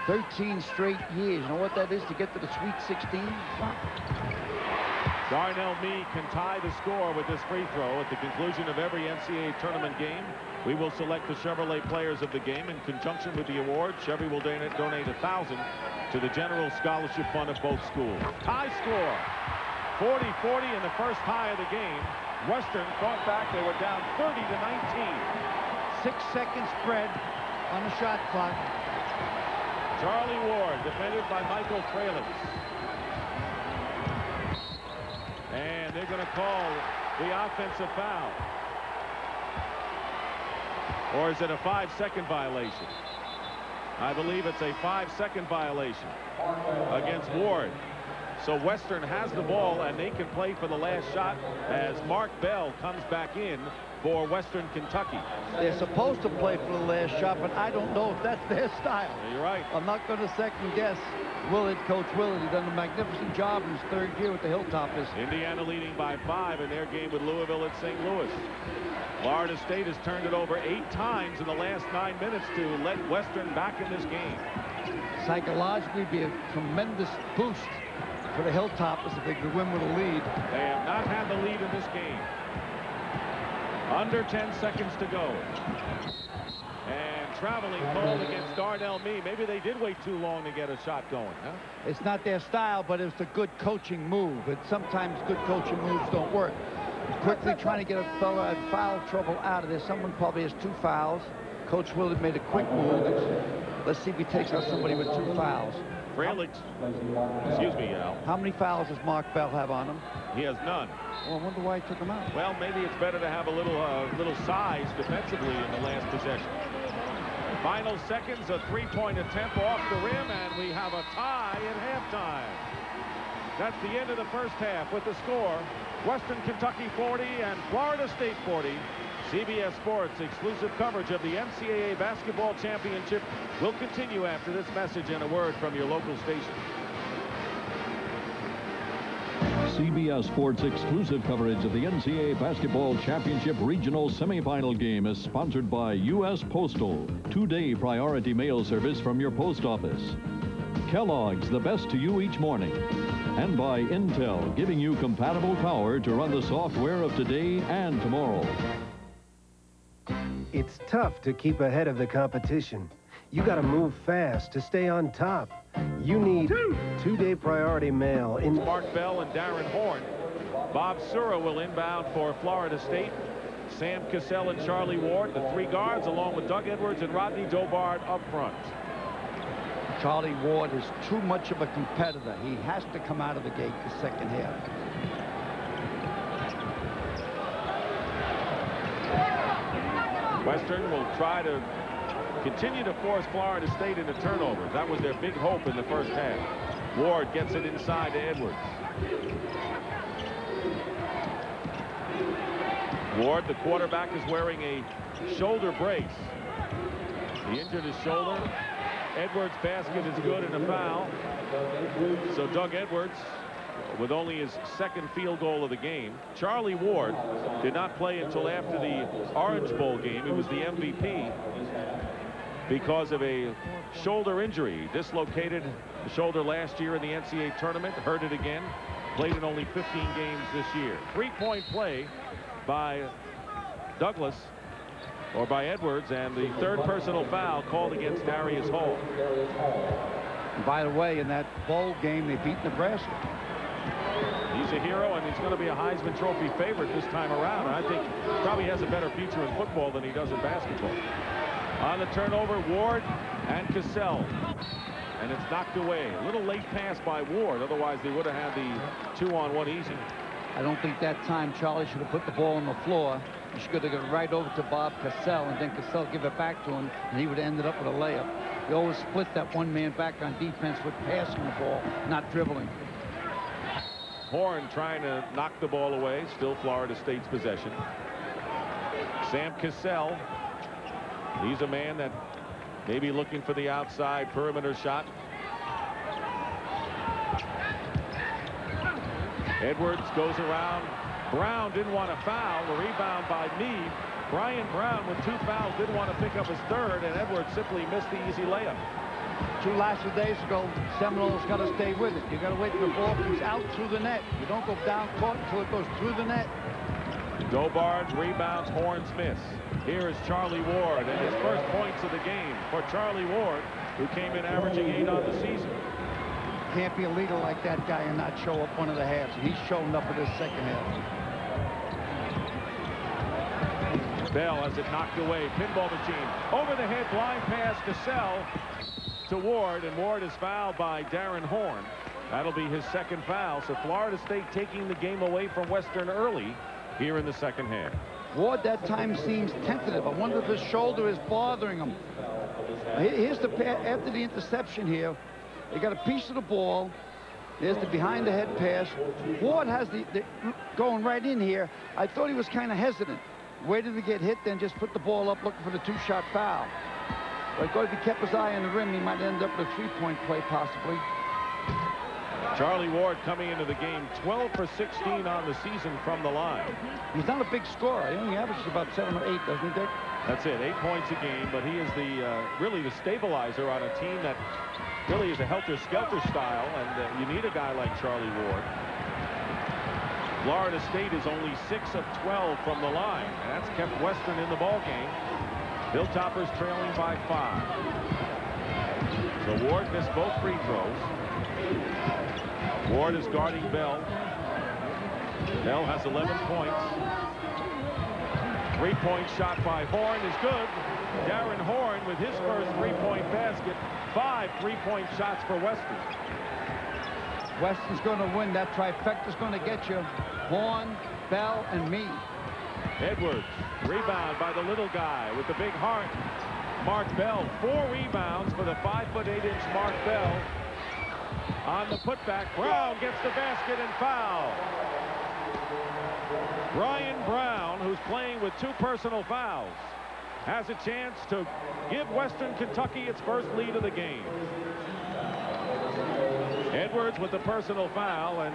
[SPEAKER 2] 13 straight years. You know what that is to get to the Sweet 16?
[SPEAKER 1] Darnell Mee can tie the score with this free throw at the conclusion of every NCAA tournament game. We will select the Chevrolet players of the game in conjunction with the award. Chevy will donate, donate a thousand to the general scholarship fund of both schools. Tie score 40-40 in the first tie of the game. Western fought back. They were down 30 to 19.
[SPEAKER 2] Six second spread on the shot clock.
[SPEAKER 1] Charlie Ward defended by Michael Fralix. And they're going to call the offensive foul. Or is it a five-second violation? I believe it's a five-second violation against Ward. So Western has the ball, and they can play for the last shot as Mark Bell comes back in for Western Kentucky.
[SPEAKER 2] They're supposed to play for the last shot, but I don't know if that's their style.
[SPEAKER 1] You're right.
[SPEAKER 2] I'm not going to second guess Willard, Coach Willard. He's done a magnificent job in his third year with the Hilltoppers.
[SPEAKER 1] Indiana leading by five in their game with Louisville at St. Louis. Florida State has turned it over eight times in the last nine minutes to let Western back in this game.
[SPEAKER 2] Psychologically, be a tremendous boost for the Hilltoppers if they could win with a lead.
[SPEAKER 1] They have not had the lead in this game. Under 10 seconds to go. And traveling called against Darnell Mee. Maybe they did wait too long to get a shot going, huh?
[SPEAKER 2] It's not their style, but it's a good coaching move. And sometimes good coaching moves don't work. Quickly trying to get a fella in foul trouble out of there. Someone probably has two fouls. Coach Willard made a quick move. Let's see if he takes out somebody with two fouls.
[SPEAKER 1] Fralix, excuse me, Al.
[SPEAKER 2] How many fouls does Mark Bell have on him?
[SPEAKER 1] He has none.
[SPEAKER 2] Well, I wonder why he took him out.
[SPEAKER 1] Well, maybe it's better to have a little uh, little size defensively in the last possession. Final seconds, a three-point attempt off the rim, and we have a tie at halftime. That's the end of the first half with the score. Western Kentucky 40 and Florida State 40. CBS Sports exclusive coverage of the NCAA Basketball Championship will continue after this message and a word from your local station.
[SPEAKER 16] CBS Sports exclusive coverage of the NCAA Basketball Championship Regional Semifinal game is sponsored by U.S. Postal, two-day priority mail service from your post office. Kellogg's, the best to you each morning. And by Intel, giving you compatible power to run the software of today and tomorrow.
[SPEAKER 17] It's tough to keep ahead of the competition. You gotta move fast to stay on top. You need two-day priority mail in...
[SPEAKER 1] Mark Bell and Darrin Horn. Bob Sura will inbound for Florida State. Sam Cassell and Charlie Ward, the three guards, along with Doug Edwards and Rodney Dobard up front.
[SPEAKER 2] Charlie Ward is too much of a competitor. He has to come out of the gate the second half.
[SPEAKER 1] Western will try to continue to force Florida State into turnovers. That was their big hope in the first half. Ward gets it inside to Edwards. Ward, the quarterback, is wearing a shoulder brace. He injured his shoulder. Edwards' basket is good and a foul. So Doug Edwards with only his second field goal of the game. Charlie Ward did not play until after the Orange Bowl game. He was the MVP because of a shoulder injury. Dislocated the shoulder last year in the NCAA tournament, hurt it again, played in only 15 games this year. Three-point play by Douglas or by Edwards and the third personal foul called against Darius Hall.
[SPEAKER 2] By the way, in that bowl game, they beat Nebraska.
[SPEAKER 1] He's a hero, and he's going to be a Heisman Trophy favorite this time around. I think probably has a better future in football than he does in basketball. On the turnover, Ward and Cassell. And it's knocked away. A little late pass by Ward. Otherwise, they would have had the two-on-one easy.
[SPEAKER 2] I don't think that time Charlie should have put the ball on the floor. He should have gone right over to Bob Cassell, and then Cassell give it back to him, and he would have ended up with a layup. He always split that one man back on defense with passing the ball, not dribbling.
[SPEAKER 1] Horn trying to knock the ball away. Still Florida State's possession. Sam Cassell. He's a man that may be looking for the outside perimeter shot. Edwards goes around. Brown didn't want to foul. The rebound by Mee. Brian Brown with two fouls didn't want to pick up his third, and Edwards simply missed the easy layup.
[SPEAKER 2] Two last days ago, Seminoles got to stay with it. You got to wait for the ball comes out through the net. You don't go down court until it goes through the net.
[SPEAKER 1] Dobard rebounds, Horns miss. Here is Charlie Ward and his first points of the game for Charlie Ward, who came in averaging eight on the season.
[SPEAKER 2] Can't be a leader like that guy and not show up one of the halves. He's showing up for this second half.
[SPEAKER 1] Bell has it knocked away. Pinball machine. Over the head, blind pass to Sell to Ward, and Ward is fouled by Darrin Horn. That'll be his second foul. So Florida State taking the game away from Western early here in the second half.
[SPEAKER 2] Ward that time seems tentative. I wonder if his shoulder is bothering him. Here's the after the interception here. They got a piece of the ball. There's the behind the head pass. Ward has the, the going right in here. I thought he was kind of hesitant. Waited to get hit, then just put the ball up looking for the two-shot foul. But if he kept his eye on the rim, he might end up with a three-point play possibly.
[SPEAKER 1] Charlie Ward coming into the game 12 for 16 on the season from the line.
[SPEAKER 2] He's not a big scorer. He only averages about seven or eight, doesn't he, Dick?
[SPEAKER 1] That's it, eight points a game, but he is the uh, really the stabilizer on a team that really is a helter-skelter style, and uh, you need a guy like Charlie Ward. Florida State is only 6 of 12 from the line, and that's kept Western in the ball game. Hilltoppers trailing by five. So Ward missed both free throws. Ward is guarding Bell. Bell has 11 points. Three-point shot by Horn is good. Darrin Horn with his first three-point basket. Five three-point shots for Western.
[SPEAKER 2] Western's going to win. That trifecta's going to get you. Horn, Bell, and Mee.
[SPEAKER 1] Edwards, rebound by the little guy with the big heart. Mark Bell, four rebounds for the five foot eight inch Mark Bell. On the putback, Brown gets the basket and foul. Brian Brown, who's playing with two personal fouls, has a chance to give Western Kentucky its first lead of the game. Edwards with the personal foul, and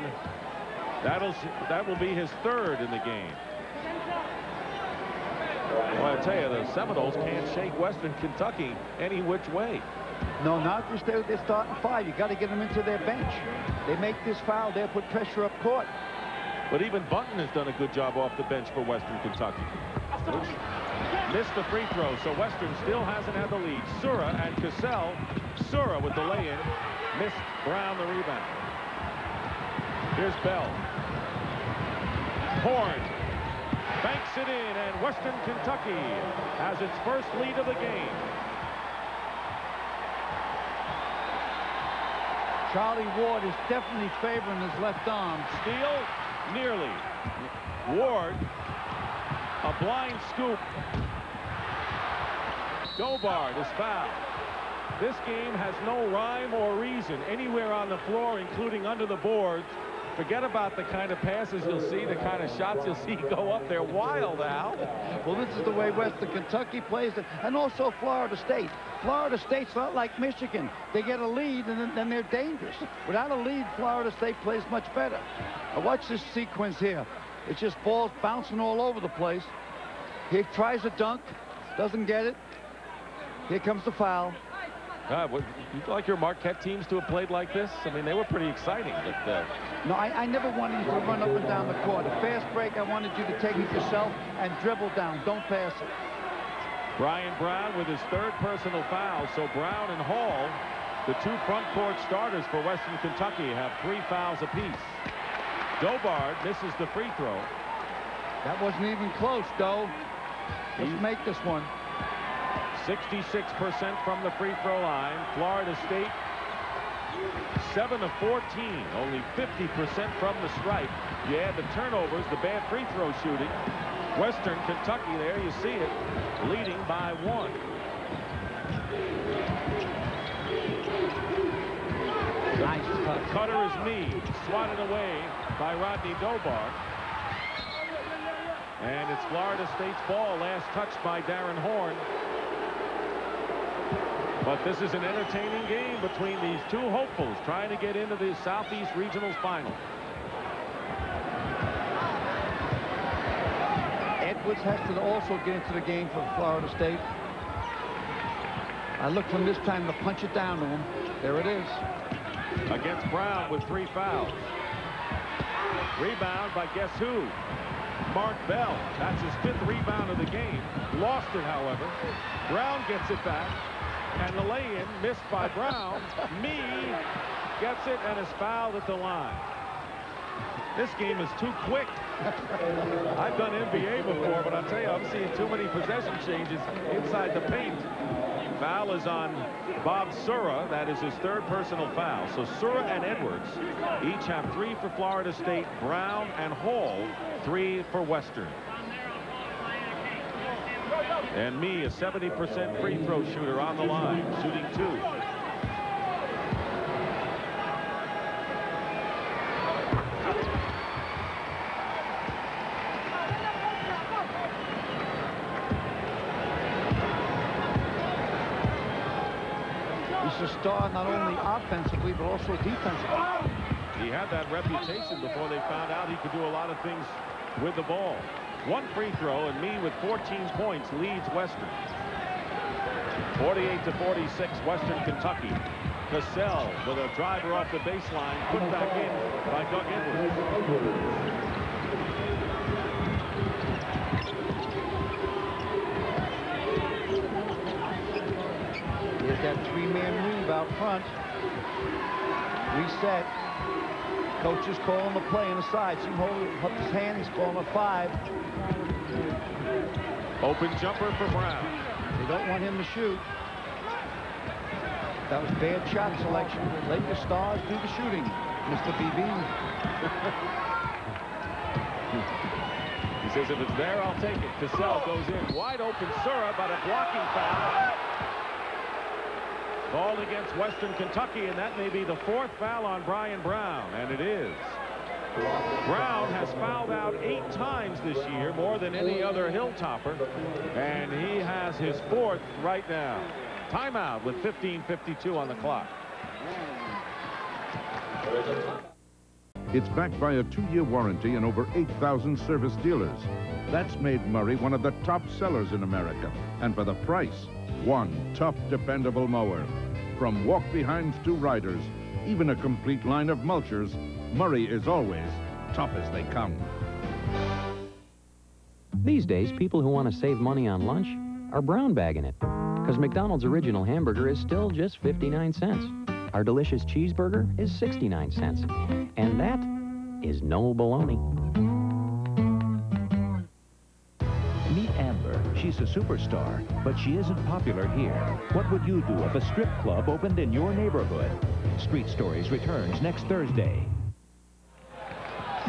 [SPEAKER 1] that'll that will be his third in the game. Well, I tell you, the Seminoles can't shake Western Kentucky any which way.
[SPEAKER 2] No, not just they're, they're starting five. You got to get them into their bench. They make this foul, they'll put pressure up court.
[SPEAKER 1] But even Bunton has done a good job off the bench for Western Kentucky. Missed the free throw, so Western still hasn't had the lead. Sura and Cassell. Sura with the lay-in. Missed Brown the rebound. Here's Bell. Horn it in, and Western Kentucky has its first lead of the game.
[SPEAKER 2] Charlie Ward is definitely favoring his left arm.
[SPEAKER 1] Steal, nearly. Ward, a blind scoop. Dobard is fouled. This game has no rhyme or reason anywhere on the floor, including under the boards. Forget about the kind of passes you'll see, the kind of shots you'll <laughs> see go up. They're wild, Al.
[SPEAKER 2] Well, this is the way Western Kentucky plays it, and also Florida State. Florida State's not like Michigan. They get a lead, and then, then they're dangerous. Without a lead, Florida State plays much better. Now watch this sequence here. It's just balls bouncing all over the place. He tries a dunk, doesn't get it. Here comes the foul.
[SPEAKER 1] Uh, would you like your Marquette teams to have played like this? I mean, they were pretty exciting. But, uh,
[SPEAKER 2] No, I, I never wanted you to run up and down the court. A fast break, I wanted you to take it yourself and dribble down. Don't pass it.
[SPEAKER 1] Brian Brown with his third personal foul. So Brown and Hall, the two front court starters for Western Kentucky, have three fouls apiece. Dobard misses the free throw.
[SPEAKER 2] That wasn't even close, though. Let's make this one.
[SPEAKER 1] 66% from the free throw line. Florida State 7 of 14, only 50% from the stripe. You add the turnovers, the bad free throw shooting. Western Kentucky, there you see it, leading by one.
[SPEAKER 2] Nice touch.
[SPEAKER 1] Cutter is Mee, swatted away by Rodney Dobard. And it's Florida State's ball, last touched by Darrin Horn. But this is an entertaining game between these two hopefuls trying to get into the Southeast Regionals final.
[SPEAKER 2] Edwards has to also get into the game for Florida State. I look for him this time to punch it down to him. There it is.
[SPEAKER 1] Against Brown with three fouls. Rebound by guess who? Mark Bell. That's his fifth rebound of the game. Lost it, however. Brown gets it back. And the lay-in missed by Brown. Mee gets it and is fouled at the line. This game is too quick. I've done NBA before, but I'll tell you, I'm seeing too many possession changes inside the paint. Foul is on Bob Sura. That is his third personal foul. So Sura and Edwards each have three for Florida State. Brown and Hall, three for Western. And Mee, a 70% free throw shooter on the line, shooting two.
[SPEAKER 2] He's a star not only offensively, but also defensively.
[SPEAKER 1] He had that reputation before they found out he could do a lot of things with the ball. One free throw, and Mee with 14 points leads Western. 48 to 46, Western Kentucky. Cassell with a driver off the baseline, put oh, back in by Doug Edwards.
[SPEAKER 2] Here's that three-man weave out front. Reset. Coach is calling the play on the side. Him hold up his hand. He's calling a five.
[SPEAKER 1] Open jumper for Brown.
[SPEAKER 2] They don't want him to shoot. That was bad shot selection. Let your stars do the shooting, Mr. BB.
[SPEAKER 1] He says if it's there, I'll take it. Cassell goes in. Wide open Sura, but a blocking foul. Called against Western Kentucky, and that may be the fourth foul on Brian Brown, and it is. Brown has fouled out eight times this year, more than any other Hilltopper, and he has his fourth right now. Timeout with 15.52 on the clock.
[SPEAKER 18] It's backed by a two-year warranty and over 8,000 service dealers. That's made Murray one of the top sellers in America. And for the price, one tough, dependable mower. From walk-behinds to riders, even a complete line of mulchers, Murray is always tough as they come.
[SPEAKER 19] These days, people who want to save money on lunch are brown bagging it. Because McDonald's original hamburger is still just 59 cents. Our delicious cheeseburger is 69 cents. And that is no baloney.
[SPEAKER 11] Meet Amber. She's a superstar, but she isn't popular here. What would you do if a strip club opened in your neighborhood? Street Stories returns next Thursday.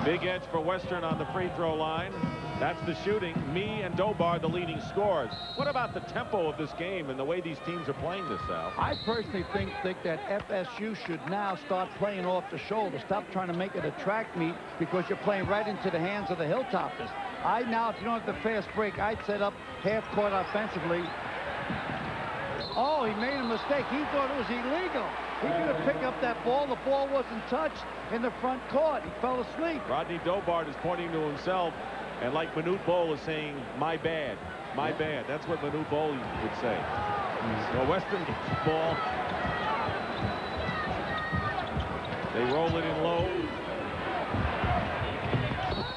[SPEAKER 1] Big edge for Western on the free throw line. That's the shooting. Mee and Dobard, the leading scorers. What about the tempo of this game and the way these teams are playing this, Al?
[SPEAKER 2] I personally think, Dick, that FSU should now start playing off the shoulder. Stop trying to make it a track meet because you're playing right into the hands of the Hilltoppers. I now, if you don't have the fast break, I'd set up half court offensively. Oh, he made a mistake. He thought it was illegal. He could have picked up that ball. The ball wasn't touched in the front court. He fell asleep.
[SPEAKER 1] Rodney Dobard is pointing to himself, and like Manute Bol is saying, my bad, my bad. That's what Manute Bol would say. Mm-hmm. So Western gets <laughs> the ball. They roll it in low.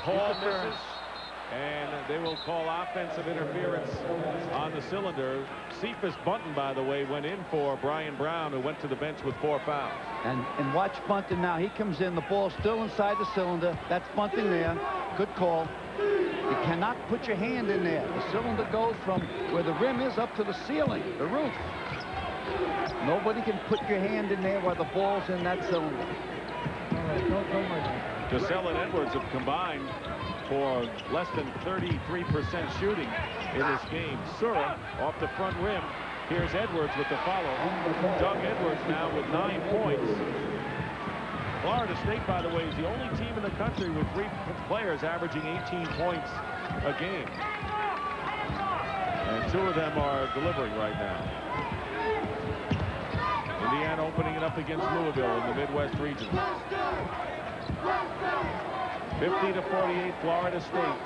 [SPEAKER 1] Hall misses, and they will call offensive interference on the cylinder. Cephas Bunton, by the way, went in for Brian Brown, who went to the bench with four fouls.
[SPEAKER 2] And, and watch Bunton now. He comes in. The ball's still inside the cylinder. That's Bunton there. Good call. You cannot put your hand in there. The cylinder goes from where the rim is up to the ceiling, the roof. Nobody can put your hand in there while the ball's in that cylinder.
[SPEAKER 1] Cassell and Edwards have combined for less than 33% shooting in this game. Sura off the front rim. Here's Edwards with the follow. Doug Edwards now with nine points. Florida State, by the way, is the only team in the country with three players averaging 18 points a game. And two of them are delivering right now. Indiana opening it up against Louisville in the Midwest region. 50 to 48, Florida State.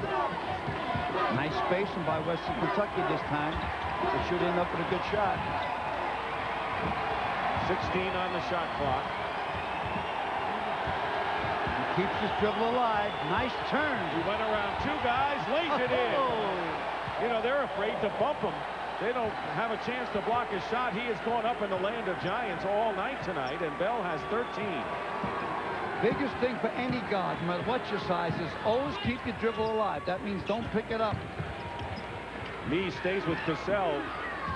[SPEAKER 2] Nice spacing by Western Kentucky this time. They should end up with a good shot.
[SPEAKER 1] 16 on the shot clock.
[SPEAKER 2] Keeps his dribble alive. Nice turn.
[SPEAKER 1] He went around two guys, lays it in. Oh. You know, they're afraid to bump him. They don't have a chance to block his shot. He has gone up in the land of giants all night tonight, and Bell has 13.
[SPEAKER 2] Biggest thing for any guard, no matter what your size is, always keep your dribble alive. That means don't pick it up.
[SPEAKER 1] Mee stays with Cassell.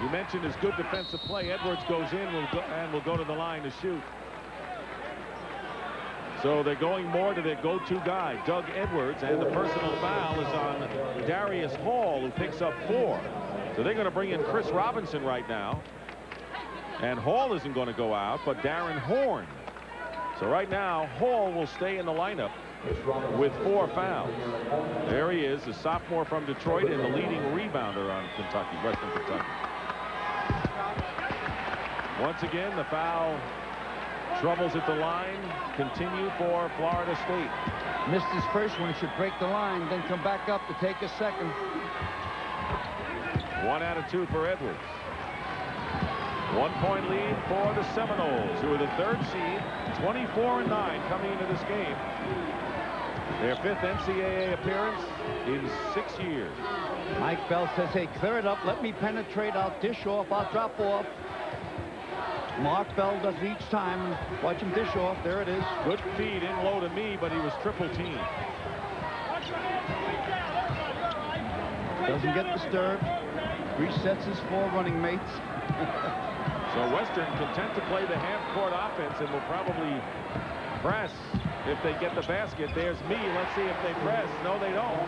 [SPEAKER 1] You mentioned his good defensive play. Edwards goes in will go, and will go to the line to shoot. So they're going more to their go-to guy, Doug Edwards, and the personal foul is on Darius Hall, who picks up four. So they're going to bring in Chris Robinson right now. And Hall isn't going to go out, but Darrin Horn. So right now, Hall will stay in the lineup with four fouls. There he is, a sophomore from Detroit and the leading rebounder on Kentucky, Western Kentucky. Once again, the foul troubles at the line continue for Florida State.
[SPEAKER 2] Missed his first one, should break the line, then come back up to take a second.
[SPEAKER 1] One out of two for Edwards. One point lead for the Seminoles, who are the third seed, 24 and 9 coming into this game. Their fifth NCAA appearance in six years.
[SPEAKER 2] Mike Bell says, hey, clear it up. Let me penetrate. I'll dish off. I'll drop off. Mark Bell does it each time. Watch him dish off. There it is.
[SPEAKER 1] Good feed in low to Mee, but he was triple teamed.
[SPEAKER 2] Doesn't get disturbed. Resets his four running mates. <laughs>
[SPEAKER 1] so Western content to play the half-court offense and will probably press if they get the basket. There's Mee. Let's see if they press. No, they don't.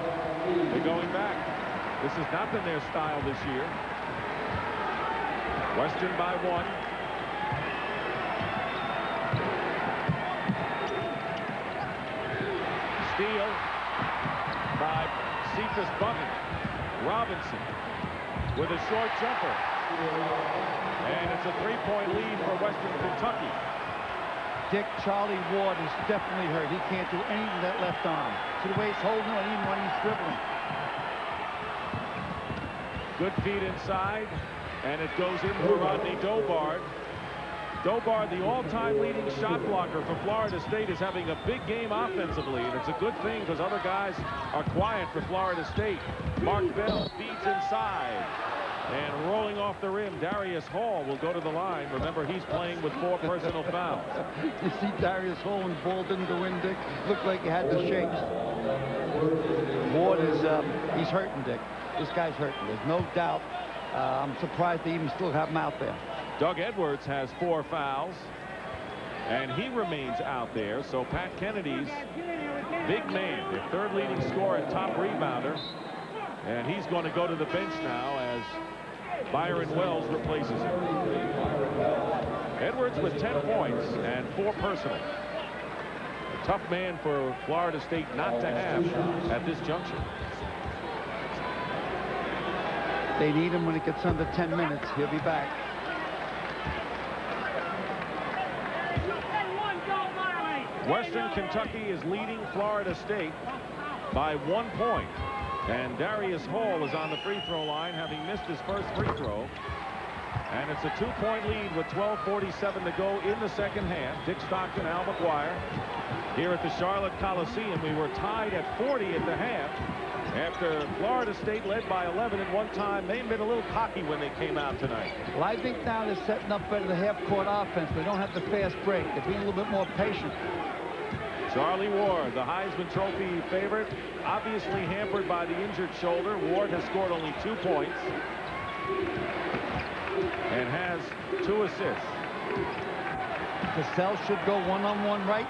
[SPEAKER 1] They're going back. This has not been their style this year. Western by one. Cephas Bunton. Robinson with a short jumper. And it's a three-point lead for Western Kentucky.
[SPEAKER 2] Dick Charlie Ward is definitely hurt. He can't do anything with that left arm. See the way he's holding it even when he's dribbling.
[SPEAKER 1] Good feed inside, and it goes in for Rodney Dobard. Dobard, the all-time leading shot blocker for Florida State, is having a big game offensively, and it's a good thing because other guys are quiet for Florida State. Mark Bell feeds inside. And rolling off the rim, Darius Hall will go to the line. Remember, he's playing with four personal fouls. <laughs>
[SPEAKER 2] you see Darius Hall and ball didn't go in, Dick. Looked like he had the shakes. Ward is, um, he's hurting, Dick. This guy's hurting. There's no doubt. Uh, I'm surprised they even still have him out there.
[SPEAKER 1] Doug Edwards has four fouls. And he remains out there. So Pat Kennedy's big man, third leading scorer and top rebounder. And he's going to go to the bench now as Byron Wells replaces him. Edwards with 10 points and four personal. A tough man for Florida State not to have at this juncture.
[SPEAKER 2] They need him when it gets under 10 minutes. He'll be back.
[SPEAKER 1] Western Kentucky is leading Florida State by one point. And Darius Hall is on the free throw line, having missed his first free throw. And it's a two-point lead with 12.47 to go in the second half. Dick Stockton, Al McGuire. Here at the Charlotte Coliseum, we were tied at 40 at the half. After Florida State led by 11 at one time, they've been a little cocky when they came out tonight.
[SPEAKER 2] Well, I think now they're setting up better the half-court offense. They don't have the fast break. They're being a little bit more patient.
[SPEAKER 1] Charlie Ward, the Heisman Trophy favorite, obviously hampered by the injured shoulder. Ward has scored only two points and has two assists.
[SPEAKER 2] Cassell should go one-on-one -on -one right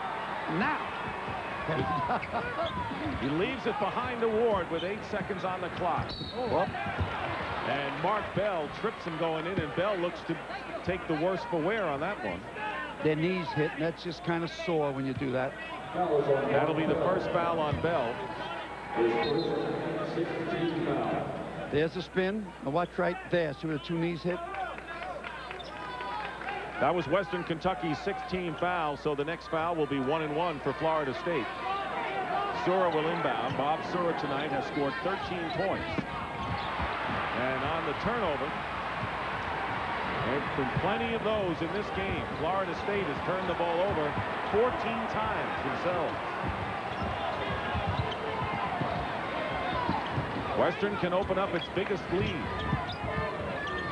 [SPEAKER 2] now.
[SPEAKER 1] He leaves it behind the Ward with eight seconds on the clock. Oh. And Mark Bell trips him going in, and Bell looks to take the worst for wear on that one.
[SPEAKER 2] Their knees hit, and that's just kind of sore when you do that.
[SPEAKER 1] That'll be the first foul on Bell.
[SPEAKER 2] There's a spin. Now watch right there. See where the two knees hit?
[SPEAKER 1] That was Western Kentucky's 16 foul, so the next foul will be one and one for Florida State. Sura will inbound. Bob Sura tonight has scored 13 points. And on the turnover, there's been plenty of those in this game. Florida State has turned the ball over 14 times themselves. Western can open up its biggest lead.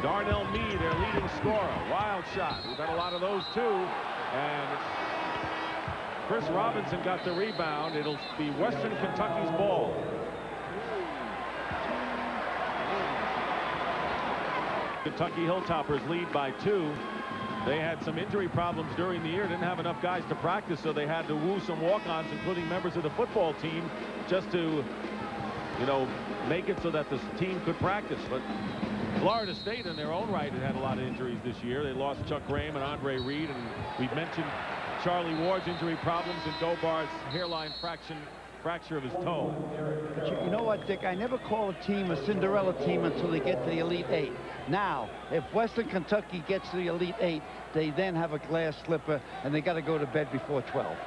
[SPEAKER 1] Darnell Mee, their leading scorer. Wild shot. We've had a lot of those too. And Chris Robinson got the rebound. It'll be Western Kentucky's ball. Kentucky Hilltoppers lead by two. They had some injury problems during the year, didn't have enough guys to practice, so they had to woo some walk-ons, including members of the football team, just to, you know, make it so that the team could practice. But Florida State, in their own right, had had a lot of injuries this year. They lost Chuck Graham and Andre Reed, and we've mentioned Charlie Ward's injury problems and Dobard's hairline fraction fracture of his toe.
[SPEAKER 2] But you, you, know what, Dick? I never call a team a Cinderella team until they get to the Elite Eight. Now, if Western Kentucky gets to the Elite Eight, they then have a glass slipper, and they got to go to bed before 12.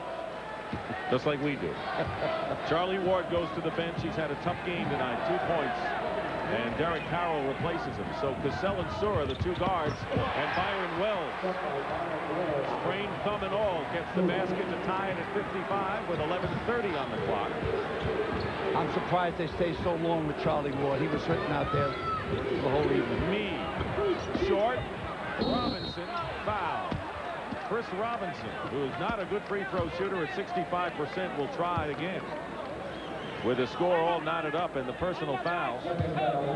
[SPEAKER 1] Just like we do. <laughs> Charlie Ward goes to the bench. He's had a tough game tonight. Two points. And Derek Carroll replaces him. So Cassell and Sura, the two guards, and Byron Wells, sprained thumb and all, gets the basket to tie it at 55 with 11.30 on the clock.
[SPEAKER 2] I'm surprised they stay so long with Charlie Ward. He was sitting out there the whole evening.
[SPEAKER 1] Mee, short, Robinson, foul. Chris Robinson, who is not a good free throw shooter at 65%, will try it again with the score all knotted up and the personal foul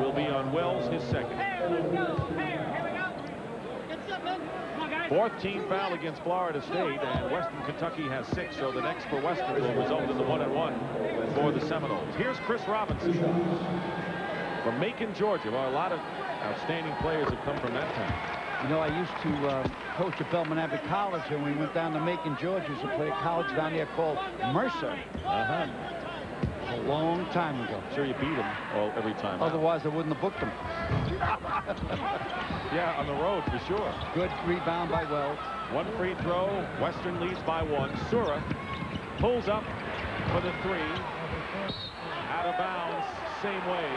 [SPEAKER 1] will be on Wells his second. Fourth team foul against Florida State and Western Kentucky has six so the next for Western will result in the one and one for the Seminoles. Here's Chris Robinson from Macon, Georgia. Well, a lot of outstanding players have come from that town.
[SPEAKER 2] You know, I used to uh, coach at Belmont Abbey College, and we went down to Macon, Georgia, to play a college down there called Mercer.
[SPEAKER 1] Uh-huh
[SPEAKER 2] a long time ago.
[SPEAKER 1] Sure you beat him all every time.
[SPEAKER 2] Otherwise, I wouldn't have booked him. <laughs>
[SPEAKER 1] yeah, on the road for sure.
[SPEAKER 2] Good rebound by Wells.
[SPEAKER 1] One free throw. Western leads by one. Sura pulls up for the three. Out of bounds, same way.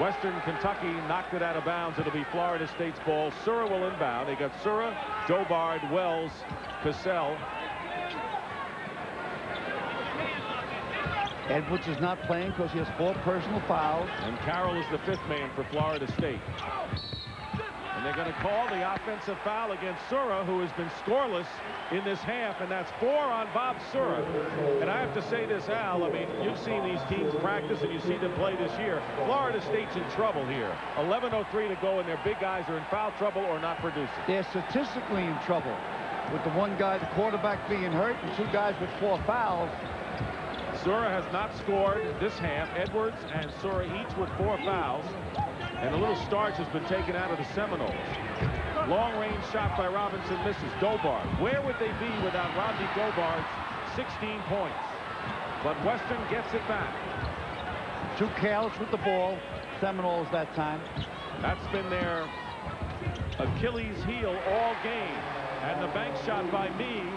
[SPEAKER 1] Western Kentucky knocked it out of bounds. It'll be Florida State's ball. Sura will inbound. They got Sura, Dobard, Wells, Cassell,
[SPEAKER 2] Edwards is not playing because he has four personal fouls.
[SPEAKER 1] And Carroll is the fifth man for Florida State. And they're going to call the offensive foul against Sura, who has been scoreless in this half, and that's four on Bob Sura. And I have to say this, Al, I mean, you've seen these teams practice and you've seen them play this year. Florida State's in trouble here. 11.03 to go, and their big guys are in foul trouble or not producing.
[SPEAKER 2] They're statistically in trouble with the one guy, the quarterback, being hurt, and two guys with four fouls.
[SPEAKER 1] Sura has not scored this half. Edwards and Sura each with four fouls. And a little starch has been taken out of the Seminoles. Long range shot by Robinson misses. Dobard. Where would they be without Rodney Dobard's 16 points? But Western gets it back.
[SPEAKER 2] Two careless with the ball. Seminoles that time.
[SPEAKER 1] That's been their Achilles heel all game. And the bank shot by Mee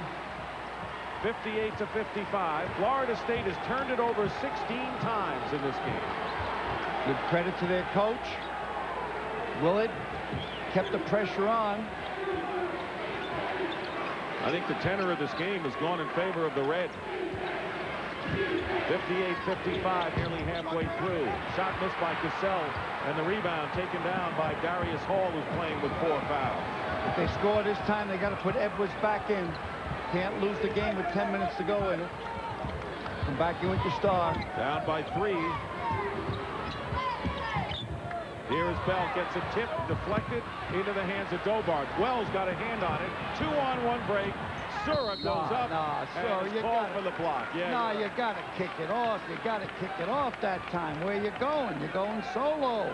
[SPEAKER 1] 58 to 55. Florida State has turned it over 16 times in this game.
[SPEAKER 2] Good credit to their coach. Willard kept the pressure on.
[SPEAKER 1] I think the tenor of this game has gone in favor of the red. 58-55, nearly halfway through. Shot missed by Cassell, and the rebound taken down by Darius Hall, who's playing with four fouls.
[SPEAKER 2] If they score this time, they got to put Edwards back in. Can't lose the game with 10 minutes to go in it. Come back in with your star.
[SPEAKER 1] Down by three. Here is Bell, gets a tip, deflected into the hands of Dobard. Wells got a hand on it. Two on one break. Sura goes up
[SPEAKER 2] Sura,
[SPEAKER 1] and
[SPEAKER 2] you gotta-
[SPEAKER 1] for the block. Yeah,
[SPEAKER 2] no,
[SPEAKER 1] yeah.
[SPEAKER 2] you got to kick it off. You got to kick it off that time. Where you going? You're going solo.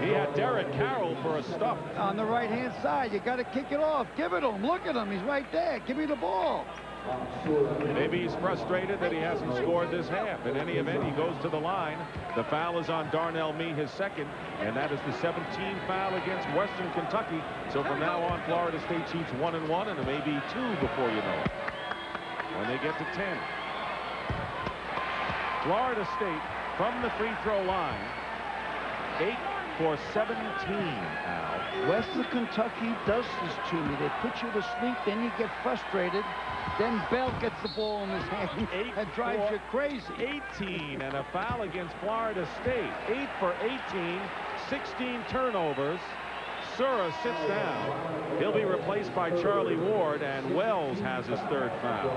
[SPEAKER 1] He had Derek Carroll for a stop.
[SPEAKER 2] On the right-hand side, you got to kick it off. Give it to him. Look at him. He's right there. Give me the ball.
[SPEAKER 1] Maybe he's frustrated that he hasn't scored this half. In any event, he goes to the line. The foul is on Darnell Mee, his second, and that is the 17th foul against Western Kentucky. So from now on, Florida State cheats one and one, and it may be two before you know it. When they get to 10. Florida State from the free throw line, 8 for 17, Al.
[SPEAKER 2] Western Kentucky does this to me. They put you to sleep, then you get frustrated. Then Bell gets the ball in his hand <laughs> and drives you crazy.
[SPEAKER 1] 18 and a foul against Florida State. 8 for 18, 16 turnovers. Sura sits down. He'll be replaced by Charlie Ward, and Wells has his third foul.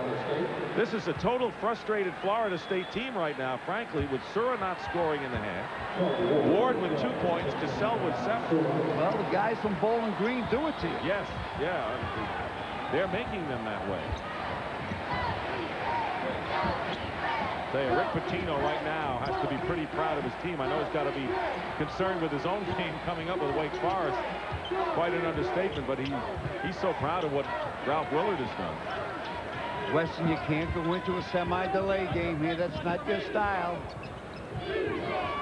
[SPEAKER 1] This is a total frustrated Florida State team right now, frankly, with Sura not scoring in the half. Ward with two points, Cassell with seven.
[SPEAKER 2] Well, the guys from Bowling Green do it to you.
[SPEAKER 1] Yes, yeah. They're making them that way. Say, Rick Pitino right now has to be pretty proud of his team. I know he's got to be concerned with his own <laughs> team coming up with Wake Forest. Quite an understatement, but he he's so proud of what Ralph Willard has done.
[SPEAKER 2] Western, you can't go into a semi-delay game here. That's not your style.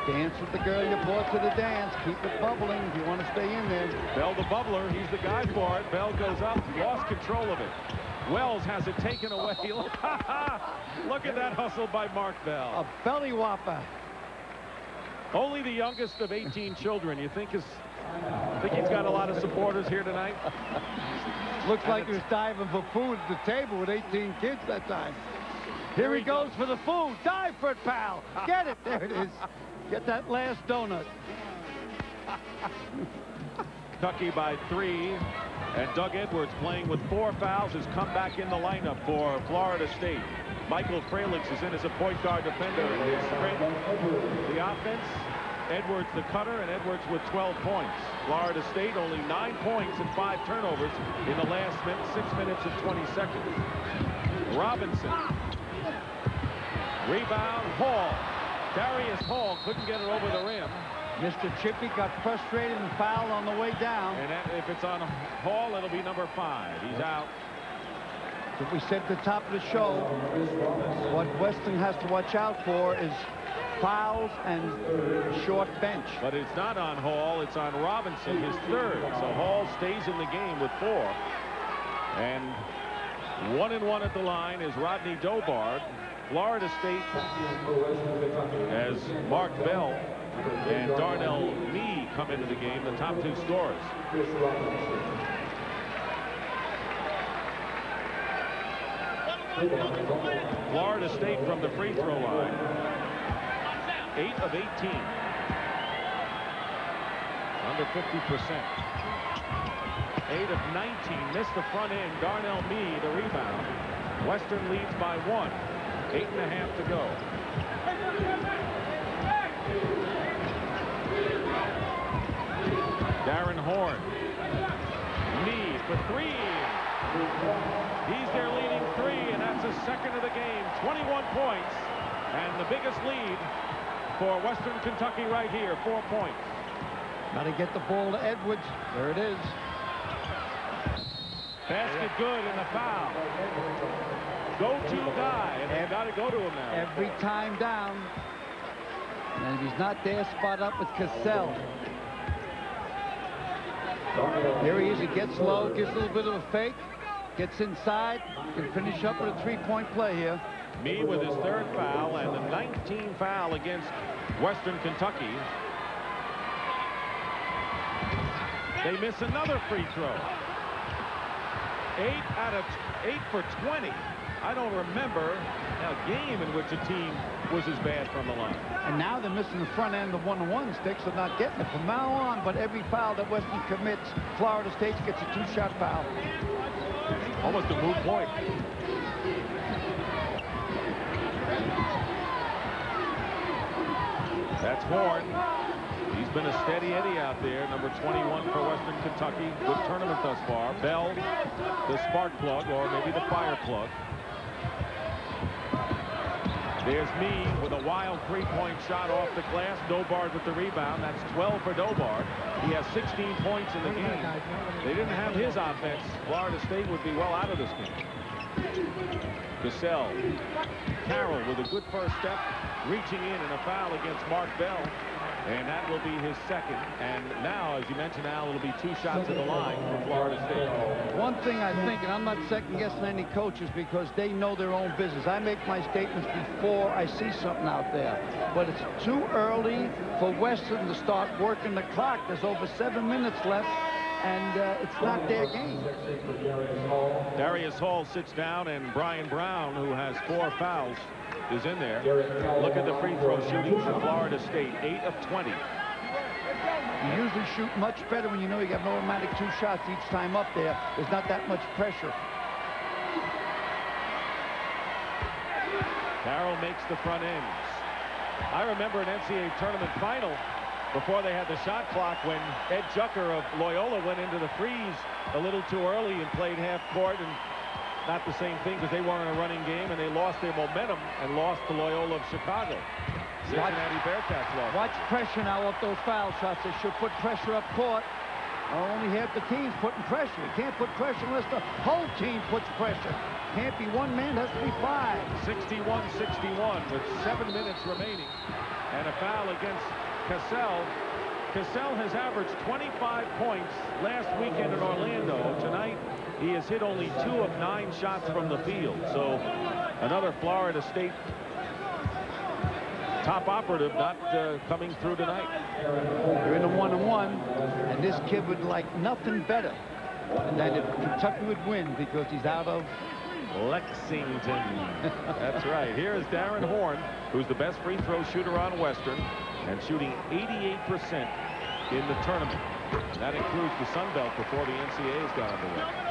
[SPEAKER 2] Dance with the girl you brought to the dance. Keep it bubbling if you want to stay in there.
[SPEAKER 1] Bell the bubbler, he's the guy for it. Bell goes up, lost control of it. Wells has it taken away. <laughs> Look, at that hustle by Mark Bell.
[SPEAKER 2] A belly whopper.
[SPEAKER 1] Only the youngest of 18 children. You think his think he's got a lot of supporters here tonight?
[SPEAKER 2] Looks like he was diving for food at the table with 18 kids that time. Here he goes for the food. Dive for it, pal. Get it. There it is. Get that last donut. <laughs>
[SPEAKER 1] Kentucky by three. And Doug Edwards playing with four fouls has come back in the lineup for Florida State. Michael Fralix is in as a point guard defender. His the offense, Edwards the cutter, and Edwards with 12 points. Florida State only nine points and five turnovers in the last minute, six minutes and 20 seconds. Robinson. Rebound, Hall. Darius Hall couldn't get it over the rim.
[SPEAKER 2] Mr. Chippy got frustrated and fouled on the way down.
[SPEAKER 1] And that, if it's on Hall, it'll be number five. He's out.
[SPEAKER 2] But we said at the top of the show, what Western has to watch out for is fouls and short bench.
[SPEAKER 1] But it's not on Hall, it's on Robinson, his third. So Hall stays in the game with four. And one and one at the line is Rodney Dobard. Florida State as Mark Bell and Darnell Mee come into the game, the top two scorers. Florida State from the free throw line. 8 of 18. under 50%. 8 of 19, missed the front end. Darnell Mee, the rebound. Western leads by one. Eight and a half to go. Darrin Horn. Mee for three. He's their leading three, and that's his second of the game. 21 points, and the biggest lead for Western Kentucky right here, four points.
[SPEAKER 2] Got to get the ball to Edwards. There it is.
[SPEAKER 1] Basket good and the foul. Go-to guy, and they've got to go to him now.
[SPEAKER 2] Every time down. And if he's not there, spot up with Cassell. Here he is. He gets low, gives a little bit of a fake, gets inside, can finish up with a three-point play here.
[SPEAKER 1] Mee with his third foul and the 19 foul against Western Kentucky. They miss another free throw. Eight out of eight for 20. I don't remember a game in which a team was as bad from the line.
[SPEAKER 2] And now they're missing the front end of one-on-one sticks. They're not getting it from now on. But every foul that Western commits, Florida State gets a two-shot foul.
[SPEAKER 1] Almost a moot point. That's Horn. He's been a steady Eddie out there, number 21 for Western Kentucky. Good tournament thus far. Bell, the spark plug, or maybe the fire plug. There's Mee with a wild three-point shot off the glass. Dobard with the rebound. That's 12 for Dobard. He has 16 points in the game. They didn't have his offense. Florida State would be well out of this game. Cassell. Carroll with a good first step, reaching in and a foul against Mark Bell. And that will be his second. And now, as you mentioned, Al, it'll be two shots at the line for Florida State.
[SPEAKER 2] One thing I think, and I'm not second-guessing any coaches because they know their own business. I make my statements before I see something out there. But it's too early for Western to start working the clock. There's over seven minutes left, and uh, it's not their game.
[SPEAKER 1] Darius Hall sits down, and Brian Brown, who has four fouls, is in there. Look at the free throw shooting for Florida State, 8 of 20.
[SPEAKER 2] You usually shoot much better when you know you have an automatic two shots each time up there. There's not that much pressure.
[SPEAKER 1] Carroll makes the front ends. I remember an NCAA tournament final before they had the shot clock when Ed Jucker of Loyola went into the freeze a little too early and played half court and not the same thing because they weren't in a running game and they lost their momentum and lost to Loyola of Chicago. Cincinnati Bearcats lost.
[SPEAKER 2] Watch pressure now off those foul shots. They should put pressure up court. Only half the team's putting pressure. You can't put pressure unless the whole team puts pressure. Can't be one man, has to be five.
[SPEAKER 1] 61-61 with seven minutes remaining. And a foul against Cassell. Cassell has averaged 25 points last weekend in Orlando. Tonight, he has hit only two of nine shots from the field. So another Florida State top operative not uh, coming through tonight.
[SPEAKER 2] You're in a one-on-one, and this kid would like nothing better than that if Kentucky would win because he's out of
[SPEAKER 1] Lexington. <laughs> That's right. Here is Darrin Horn, who's the best free throw shooter on Western and shooting 88% in the tournament. That includes the Sun Belt before the NCAA's got underway.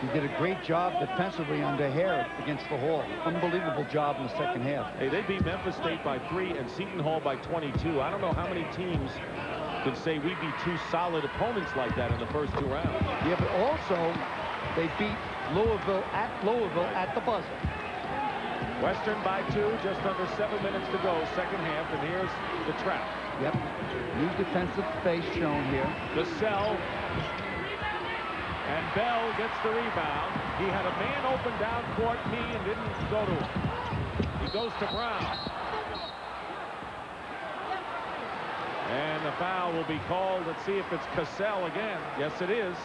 [SPEAKER 2] He did a great job defensively on Harris against the Hall. Unbelievable job in the second half.
[SPEAKER 1] Hey, they beat Memphis State by three and Seton Hall by 22. I don't know how many teams can say we beat two solid opponents like that in the first two rounds.
[SPEAKER 2] Yeah, but also they beat Louisville at Louisville at the buzzer.
[SPEAKER 1] Western by two, just under seven minutes to go, second half, and here's the trap.
[SPEAKER 2] Yep. New defensive face shown here.
[SPEAKER 1] Cassell. And Bell gets the rebound. He had a man open down court, Mee, and didn't go to him. He goes to Brown. And the foul will be called. Let's see if it's Cassell again. Yes, it is.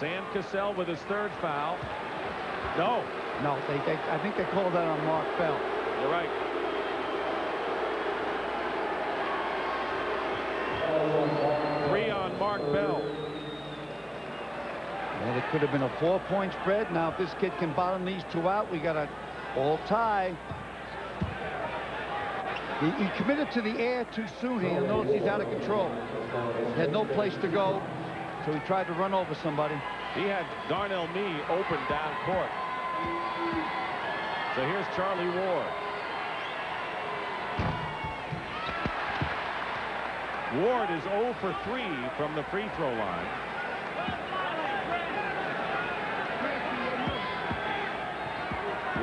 [SPEAKER 1] Sam Cassell with his third foul. No.
[SPEAKER 2] No, they, they, I think they called that on Mark Bell.
[SPEAKER 1] You're right. Three on Mark Bell.
[SPEAKER 2] And it could have been a four-point spread. Now, if this kid can bottom these two out, we got a all tie. He, he committed to the air too soon. He noticed he's out of control. He had no place to go, so he tried to run over somebody.
[SPEAKER 1] He had Darnell Mee open down court. So here's Charlie Ward. Ward is 0 for 3 from the free throw line.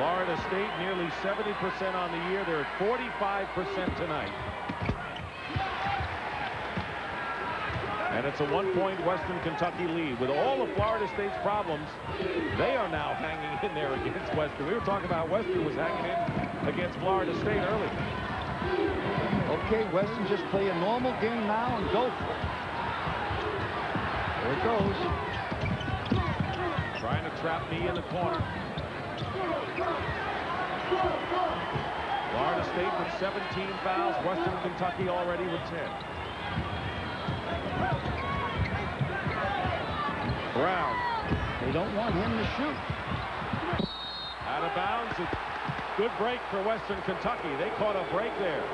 [SPEAKER 1] Florida State nearly 70% on the year. They're at 45% tonight. And it's a one-point Western Kentucky lead. With all of Florida State's problems, they are now hanging in there against Western. We were talking about Western was hanging in against Florida State early.
[SPEAKER 2] Okay, Western just play a normal game now and go for it. There it goes.
[SPEAKER 1] Trying to trap me in the corner. Florida State with 17 fouls. Western Kentucky already with 10. Brown.
[SPEAKER 2] They don't want him to shoot.
[SPEAKER 1] Out of bounds. Good break for Western Kentucky. They caught a break there.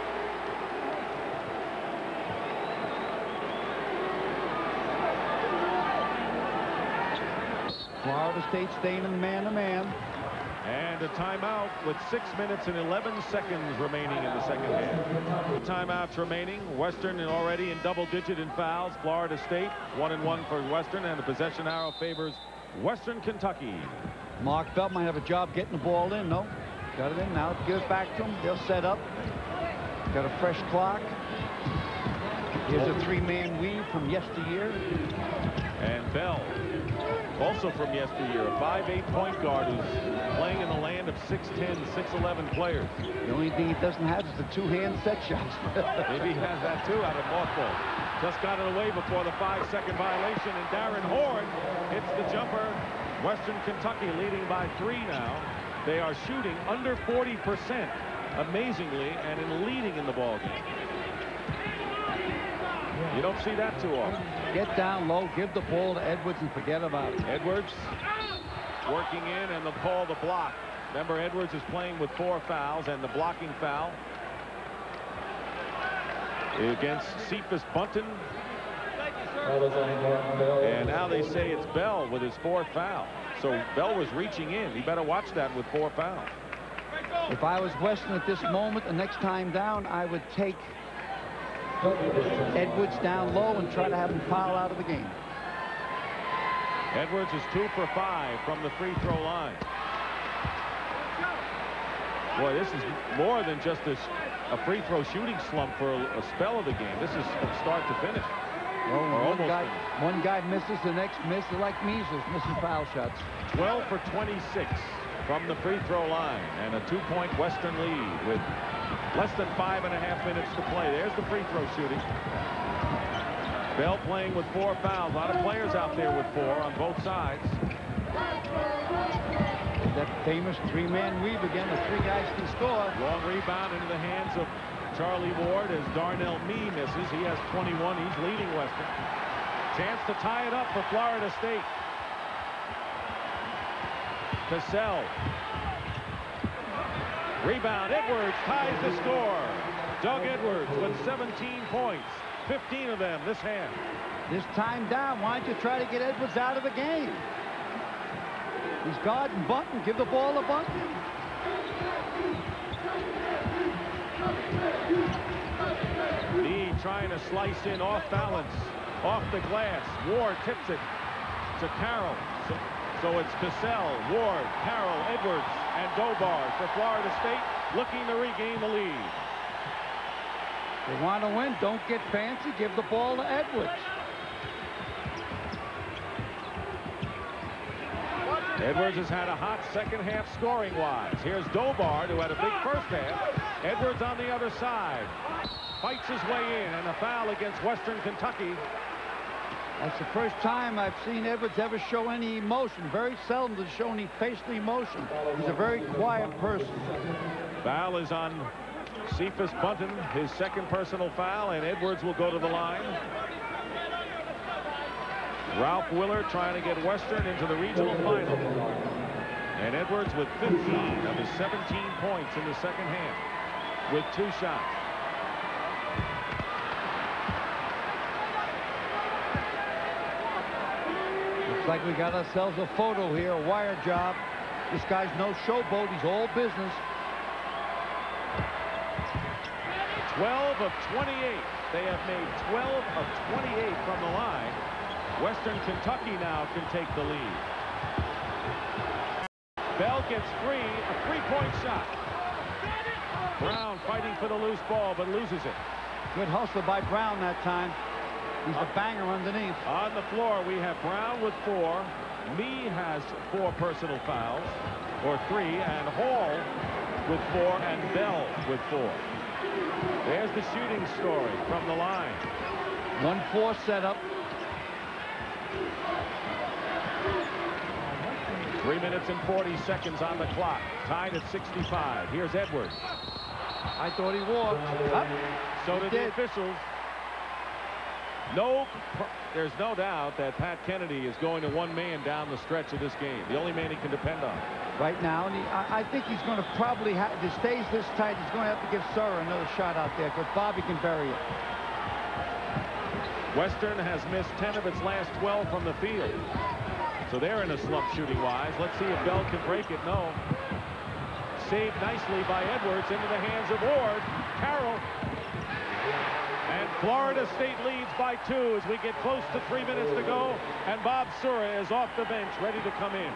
[SPEAKER 2] Florida State staying in man-to-man.
[SPEAKER 1] And a timeout with 6 minutes and 11 seconds remaining in the second half. Timeouts remaining. Western already in double digit in fouls. Florida State 1 and 1 for Western and the possession arrow favors Western Kentucky.
[SPEAKER 2] Mark Bell might have a job getting the ball in. No, got it in. Now give it back to him. They'll set up. Got a fresh clock. Here's a three-man weave from yesteryear.
[SPEAKER 1] And Bell, also from yesteryear, a 5'8 point guard who's playing in the land of 6'10, 6'11 players.
[SPEAKER 2] The only thing he doesn't have is the two-hand set shots. <laughs>
[SPEAKER 1] Maybe he has that too out of mothball. Just got it away before the five-second violation, and Darrin Horn hits the jumper. Western Kentucky leading by three now. They are shooting under 40%, amazingly, and in leading in the ballgame. You don't see that too often.
[SPEAKER 2] Get down low, give the ball to Edwards and forget about it.
[SPEAKER 1] Edwards working in and they'll call the block. Remember, Edwards is playing with four fouls and the blocking foul against Cephas Bunton. And now they say it's Bell with his fourth foul. So Bell was reaching in. He better watch that with four fouls.
[SPEAKER 2] If I was Western at this moment, the next time down, I would take Edwards down low and try to have him foul out of the game.
[SPEAKER 1] Edwards is two for five from the free throw line. Boy, this is more than just a, a free throw shooting slump for a, a, spell of the game. This is from start to finish.
[SPEAKER 2] Well, one, guy, one guy misses, the next misses, like measles, missing foul shots.
[SPEAKER 1] 12 for 26 from the free throw line and a two-point Western lead with less than five and a half minutes to play. There's the free throw shooting. Bell playing with four fouls. A lot of players out there with four on both sides.
[SPEAKER 2] That famous three-man weave again. The three guys can score.
[SPEAKER 1] Long rebound into the hands of Charlie Ward as Darnell Mee misses. He has 21. He's leading Western. Chance to tie it up for Florida State. Cassell. Rebound. Edwards ties the score. Doug Edwards with 17 points. 15 of them this half.
[SPEAKER 2] This time down, why don't you try to get Edwards out of the game? He's guarding Bunton. Give the ball to Bunton.
[SPEAKER 1] Mee trying to slice in off balance, off the glass. Ward tips it to Carroll. So, it's Cassell, Ward, Carroll, Edwards, and Dobard for Florida State looking to regain the lead.
[SPEAKER 2] They want to win. Don't get fancy. Give the ball to Edwards.
[SPEAKER 1] Edwards has had a hot second half scoring wise. Here's Dobard who had a big first half. Edwards on the other side. Fights his way in and a foul against Western Kentucky.
[SPEAKER 2] That's the first time I've seen Edwards ever show any emotion. Very seldom does he show any facial emotion. He's a very quiet person.
[SPEAKER 1] Foul is on Cephas Bunton, his second personal foul, and Edwards will go to the line. Ralph Willard trying to get Western into the regional final. And Edwards with 15 of his 17 points in the second half with two shots.
[SPEAKER 2] Like we got ourselves a photo here, a wire job. This guy's no showboat. He's all business.
[SPEAKER 1] 12 of 28. They have made 12 of 28 from the line. Western Kentucky now can take the lead. Bell gets free, a three-point shot. Brown fighting for the loose ball, but loses it.
[SPEAKER 2] Good hustle by Brown that time. He's a banger underneath.
[SPEAKER 1] On the floor, we have Brown with four. Mee has four personal fouls, or three, and Hall with four, and Bell with four. There's the shooting story from the line.
[SPEAKER 2] 1-4 setup.
[SPEAKER 1] Three minutes and 40 seconds on the clock. Tied at 65. Here's Edwards.
[SPEAKER 2] I thought he walked. Up.
[SPEAKER 1] So
[SPEAKER 2] He
[SPEAKER 1] did. the officials. No, there's no doubt that Pat Kennedy is going to one man down the stretch of this game. The only man he can depend on.
[SPEAKER 2] right now. And he, I, I think he's going to probably have, if it stays this tight, he's going to have to give Sura another shot out there because Bobby can bury it.
[SPEAKER 1] Western has missed 10 of its last 12 from the field. So they're in a slump shooting wise. Let's see if Bell can break it. No. Saved nicely by Edwards into the hands of Ward. Carroll. Florida State leads by two as we get close to three minutes to go. And Bob Sura is off the bench, ready to come in.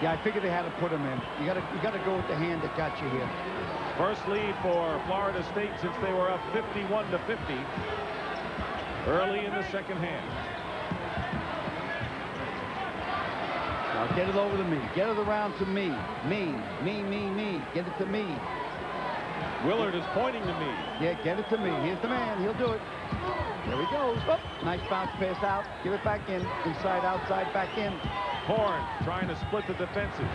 [SPEAKER 2] Yeah, I figured they had to put him in. You got to you got to go with the hand that got you here.
[SPEAKER 1] First lead for Florida State since they were up 51 to 50 early in the second half.
[SPEAKER 2] Now get it over to me. Get it around to me. Me, me, me, me. Get it to me.
[SPEAKER 1] Willard is pointing to me.
[SPEAKER 2] Yeah, get it to me. Here's the man. He'll do it. There he goes. Oh, nice bounce pass out. Give it back in. Inside, outside, back in.
[SPEAKER 1] Horn trying to split the defenses.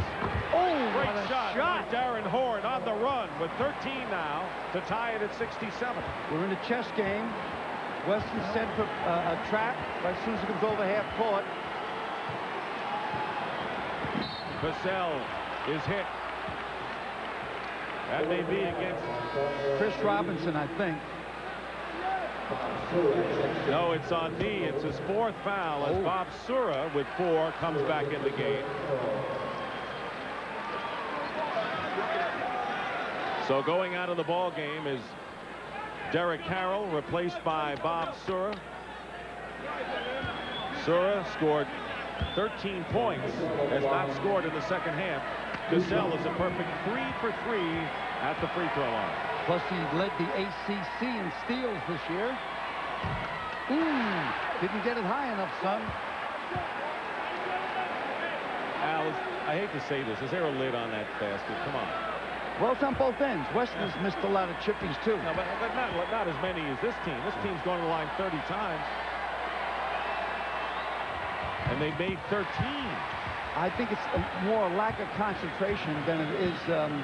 [SPEAKER 2] Oh,
[SPEAKER 1] Great shot,
[SPEAKER 2] shot.
[SPEAKER 1] Darrin Horn on the run with 13 now to tie it at 67.
[SPEAKER 2] We're in a chess game. Western set for uh, a trap. But as soon as it comes over half court,
[SPEAKER 1] Cassell is hit. That may be against.
[SPEAKER 2] Chris Robinson, I think.
[SPEAKER 1] No, it's on Mee. It's his fourth foul as oh. Bob Sura with four comes back in the game. So going out of the ball game is Derek Carroll replaced by Bob Sura. Sura scored 13 points, has not scored in the second half. Cassell is a perfect three for three at the free throw line.
[SPEAKER 2] Plus, he led the ACC in steals this year. Ooh, didn't get it high enough, son.
[SPEAKER 1] Al, I hate to say this. Is there a lid on that basket? Come on.
[SPEAKER 2] Well, it's on both ends. Western's missed a lot of chippies, too.
[SPEAKER 1] No, but, but not, not as many as this team. This team's going to the line 30 times. And they made 13.
[SPEAKER 2] I think it's more a lack of concentration than it is um,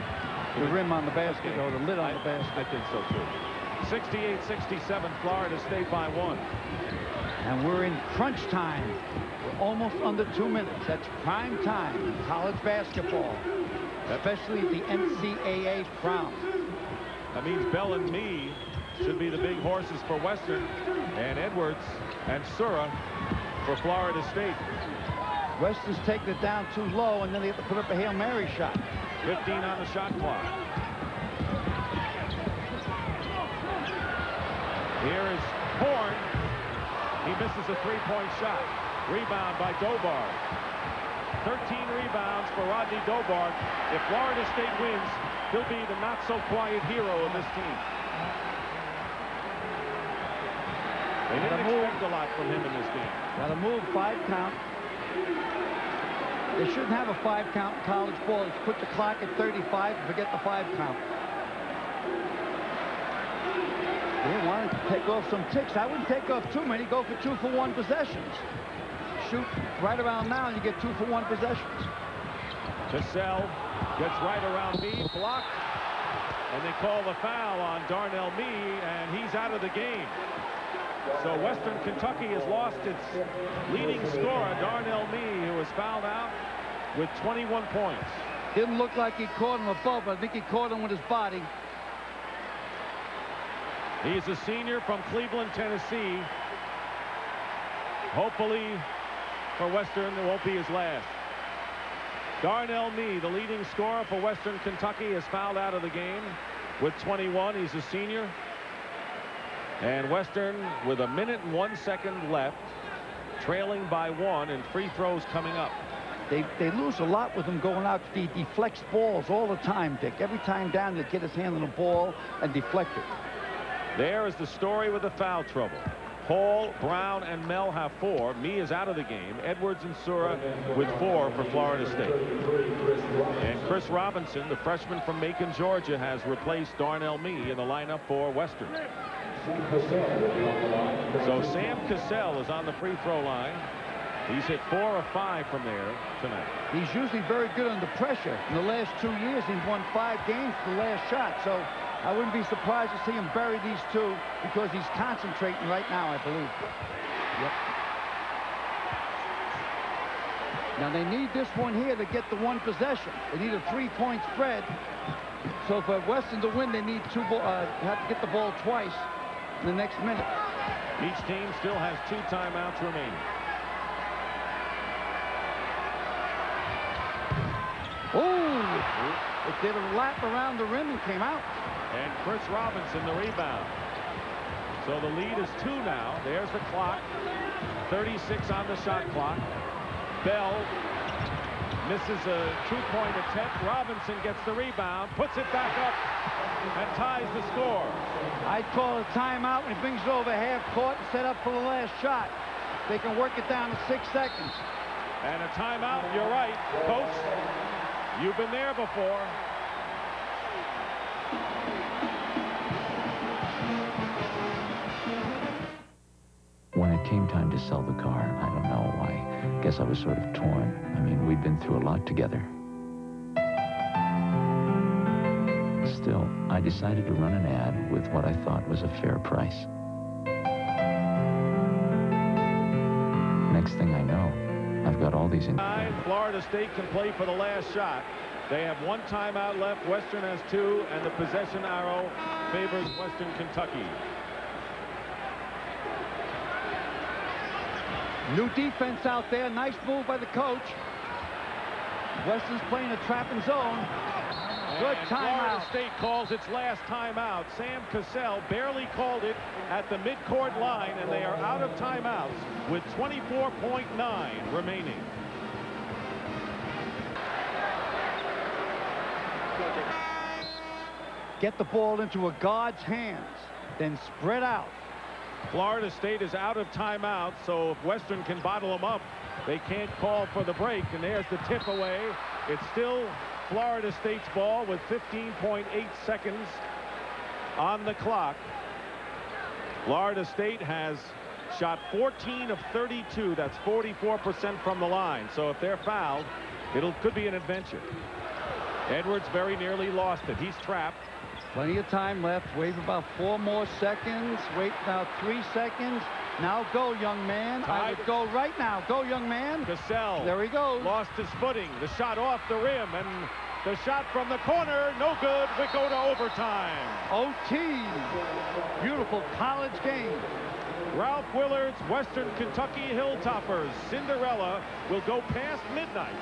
[SPEAKER 2] the rim on the basket or the lid on the basket.
[SPEAKER 1] I think so, too. 68-67, Florida State by one.
[SPEAKER 2] And we're in crunch time. We're almost under two minutes. That's prime time in college basketball, especially the NCAA crown.
[SPEAKER 1] That means Bell and Mee should be the big horses for Western. And Edwards and Sura for Florida State.
[SPEAKER 2] Western's taking it down too low, and then they have to put up a Hail Mary shot.
[SPEAKER 1] 15 on the shot clock. Here is Horn. He misses a three-point shot. Rebound by Dobard. 13 rebounds for Rodney Dobard. If Florida State wins, he'll be the not-so-quiet hero of this team. They didn't expect a lot from him in this game.
[SPEAKER 2] Got a move five count. They shouldn't have a five count in college ball. Just put the clock at 35 and forget the five count. They wanted to take off some ticks. I wouldn't take off too many. Go for two for one possessions. Shoot right around now and you get two for one possessions.
[SPEAKER 1] Cassell gets right around me, blocked, and they call the foul on Darnell Mee, and he's out of the game. So Western Kentucky has lost its leading scorer, Darnell Mee, who was fouled out with 21 points.
[SPEAKER 2] Didn't look like he caught him above, but I think he caught him with his body.
[SPEAKER 1] He's a senior from Cleveland, Tennessee. Hopefully for Western, it won't be his last. Darnell Mee, the leading scorer for Western Kentucky, is fouled out of the game with 21. He's a senior. And Western, with a minute and one second left, trailing by one, and free throws coming up.
[SPEAKER 2] They, they lose a lot with him going out. He deflects balls all the time, Dick. Every time down, they get his hand on the ball and deflect it.
[SPEAKER 1] There is the story with the foul trouble. Hall, Brown, and Mel have four. Mee is out of the game. Edwards and Sura with four for Florida State. And Chris Robinson, the freshman from Macon, Georgia, has replaced Darnell Mee in the lineup for Western. So Sam Cassell is on the free throw line. He's hit four or five from there tonight.
[SPEAKER 2] He's usually very good under pressure. In the last two years, he's won five games the last shot. So I wouldn't be surprised to see him bury these two because he's concentrating right now, I believe. Yep. Now they need this one here to get the one possession. They need a three-point spread. So for Western to win, they need two. Uh, have to get the ball twice in the next minute.
[SPEAKER 1] Each team still has two timeouts remaining.
[SPEAKER 2] Oh! It did a lap around the rim and came out.
[SPEAKER 1] And Chris Robinson the rebound. So the lead is two now. There's the clock. 36 on the shot clock. Bell misses a two-point attempt. Robinson gets the rebound, puts it back up, and ties the score.
[SPEAKER 2] I'd call a timeout when he brings it over half court and set up for the last shot. They can work it down to six seconds.
[SPEAKER 1] And a timeout, you're right, coach. You've been there before.
[SPEAKER 20] When it came time to sell the car, I don't know, I guess I was sort of torn. I mean, we'd been through a lot together. Still, I decided to run an ad with what I thought was a fair price. Next thing I know, I've got all these... In
[SPEAKER 1] Florida State can play for the last shot. They have one timeout left. Western has two, and the possession arrow favors Western Kentucky.
[SPEAKER 2] New defense out there. Nice move by the coach. Western's playing a trapping zone. Good timeout.
[SPEAKER 1] Florida State calls its last timeout. Sam Cassell barely called it at the midcourt line, and they are out of timeouts with 24.9 remaining.
[SPEAKER 2] Get the ball into a guard's hands, then spread out.
[SPEAKER 1] Florida State is out of timeout, so if Western can bottle them up, they can't call for the break. And there's the tip away. It's still Florida State's ball with 15.8 seconds on the clock. Florida State has shot 14 of 32. That's 44% from the line. So if they're fouled, it could be an adventure. Edwards very nearly lost it. He's trapped.
[SPEAKER 2] Plenty of time left. Wait about four more seconds. Wait now three seconds. Now go, young man. I would go right now. Go, young man.
[SPEAKER 1] Cassell.
[SPEAKER 2] There he goes.
[SPEAKER 1] Lost his footing. The shot off the rim. And the shot from the corner. No good. We go to overtime.
[SPEAKER 2] OT. Beautiful college game.
[SPEAKER 1] Ralph Willard's Western Kentucky Hilltoppers Cinderella will go past midnight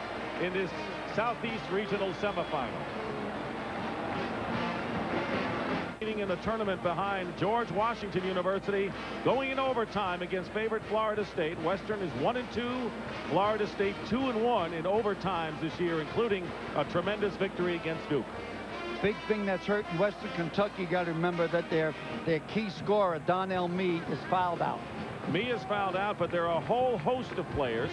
[SPEAKER 1] in this Southeast Regional semifinal. In the tournament behind George Washington University going in overtime against favorite Florida State. Western is one and two. Florida State two and one in overtimes this year, including a tremendous victory against Duke.
[SPEAKER 2] Big thing that's hurting Western Kentucky. Got to remember that their their key scorer Darnell Mee is fouled out.
[SPEAKER 1] Mee is fouled out, but there are a whole host of players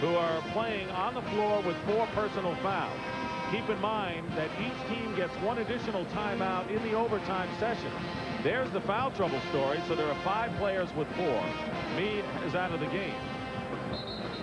[SPEAKER 1] who are playing on the floor with four personal fouls. Keep in mind that each team gets one additional timeout in the overtime session. There's the foul trouble story, so there are five players with four. Mee is out of the game.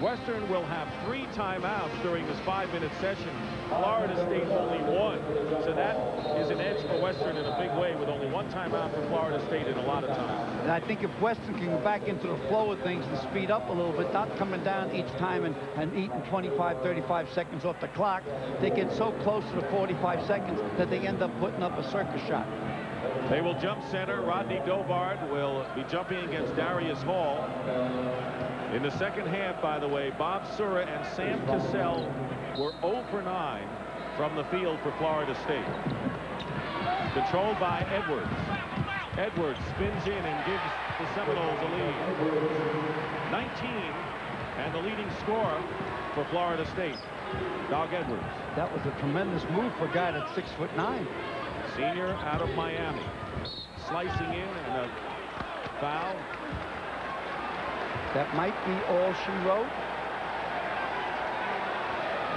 [SPEAKER 1] Western will have three timeouts during this five-minute session. Florida State only one. So that is an edge for Western in a big way with only one timeout for Florida State in a lot of time.
[SPEAKER 2] And I think if Western can go back into the flow of things and speed up a little bit, not coming down each time and, and eating 25, 35 seconds off the clock, they get so close to the 45 seconds that they end up putting up a circus shot.
[SPEAKER 1] They will jump center. Rodney Dobard will be jumping against Darius Hall. In the second half, by the way, Bob Sura and Sam Cassell were 0 for 9 from the field for Florida State. Controlled by Edwards. Edwards spins in and gives the Seminoles a lead. 19 and the leading scorer for Florida State, Doug Edwards.
[SPEAKER 2] That was a tremendous move for a guy that's six foot nine.
[SPEAKER 1] Senior out of Miami. Slicing in and a foul.
[SPEAKER 2] That might be all she wrote.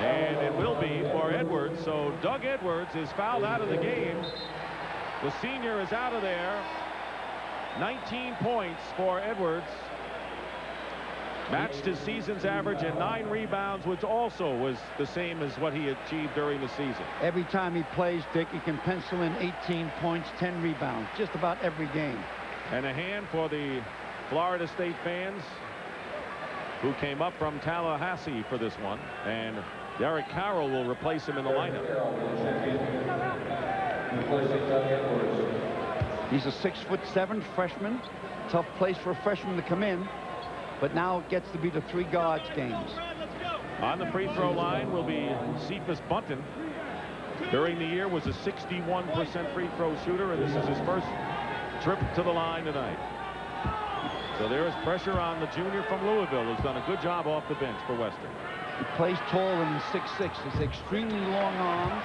[SPEAKER 1] And it will be for Edwards. So Doug Edwards is fouled out of the game. The senior is out of there. 19 points for Edwards. Matched his season's average and nine rebounds, which also was the same as what he achieved during the season.
[SPEAKER 2] Every time he plays, Dick, he can pencil in 18 points, 10 rebounds, just about every game.
[SPEAKER 1] And a hand for the Florida State fans who came up from Tallahassee for this one. And Derek Carroll will replace him in the lineup.
[SPEAKER 2] He's a six foot seven freshman. Tough place for a freshman to come in. But now it gets to be the three guards games.
[SPEAKER 1] On the free throw line will be Cephas Bunton. During the year was a 61% free throw shooter, and this is his first trip to the line tonight. So there is pressure on the junior from Louisville, who's done a good job off the bench for Western.
[SPEAKER 2] He plays tall and he's 6'6". He's extremely long arms,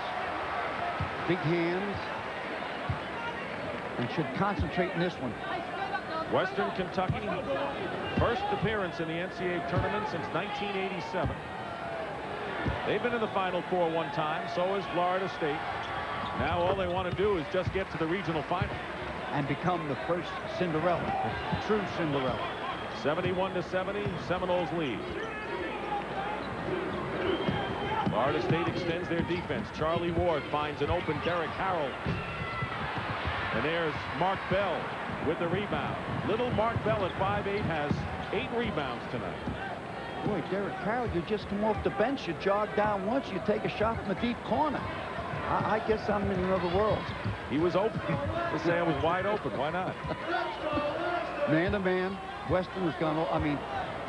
[SPEAKER 2] big hands, and should concentrate in this one.
[SPEAKER 1] Western Kentucky, first appearance in the NCAA tournament since 1987. They've been in the Final Four one time, so has Florida State. Now all they want to do is just get to the regional final.
[SPEAKER 2] And become the first Cinderella, the true Cinderella.
[SPEAKER 1] 71 to 70, Seminoles lead. Florida State extends their defense. Charlie Ward finds an open Derek Harrell. And there's Mark Bell with the rebound. Little Mark Bell at 5'8 has eight rebounds tonight.
[SPEAKER 2] Boy, Derek Harrell, you just come off the bench, you jog down once, you take a shot from a deep corner. I, I guess I'm in another world.
[SPEAKER 1] He was open. Let's say I was wide open. Why not?
[SPEAKER 2] Man to man, Western has gone, I mean,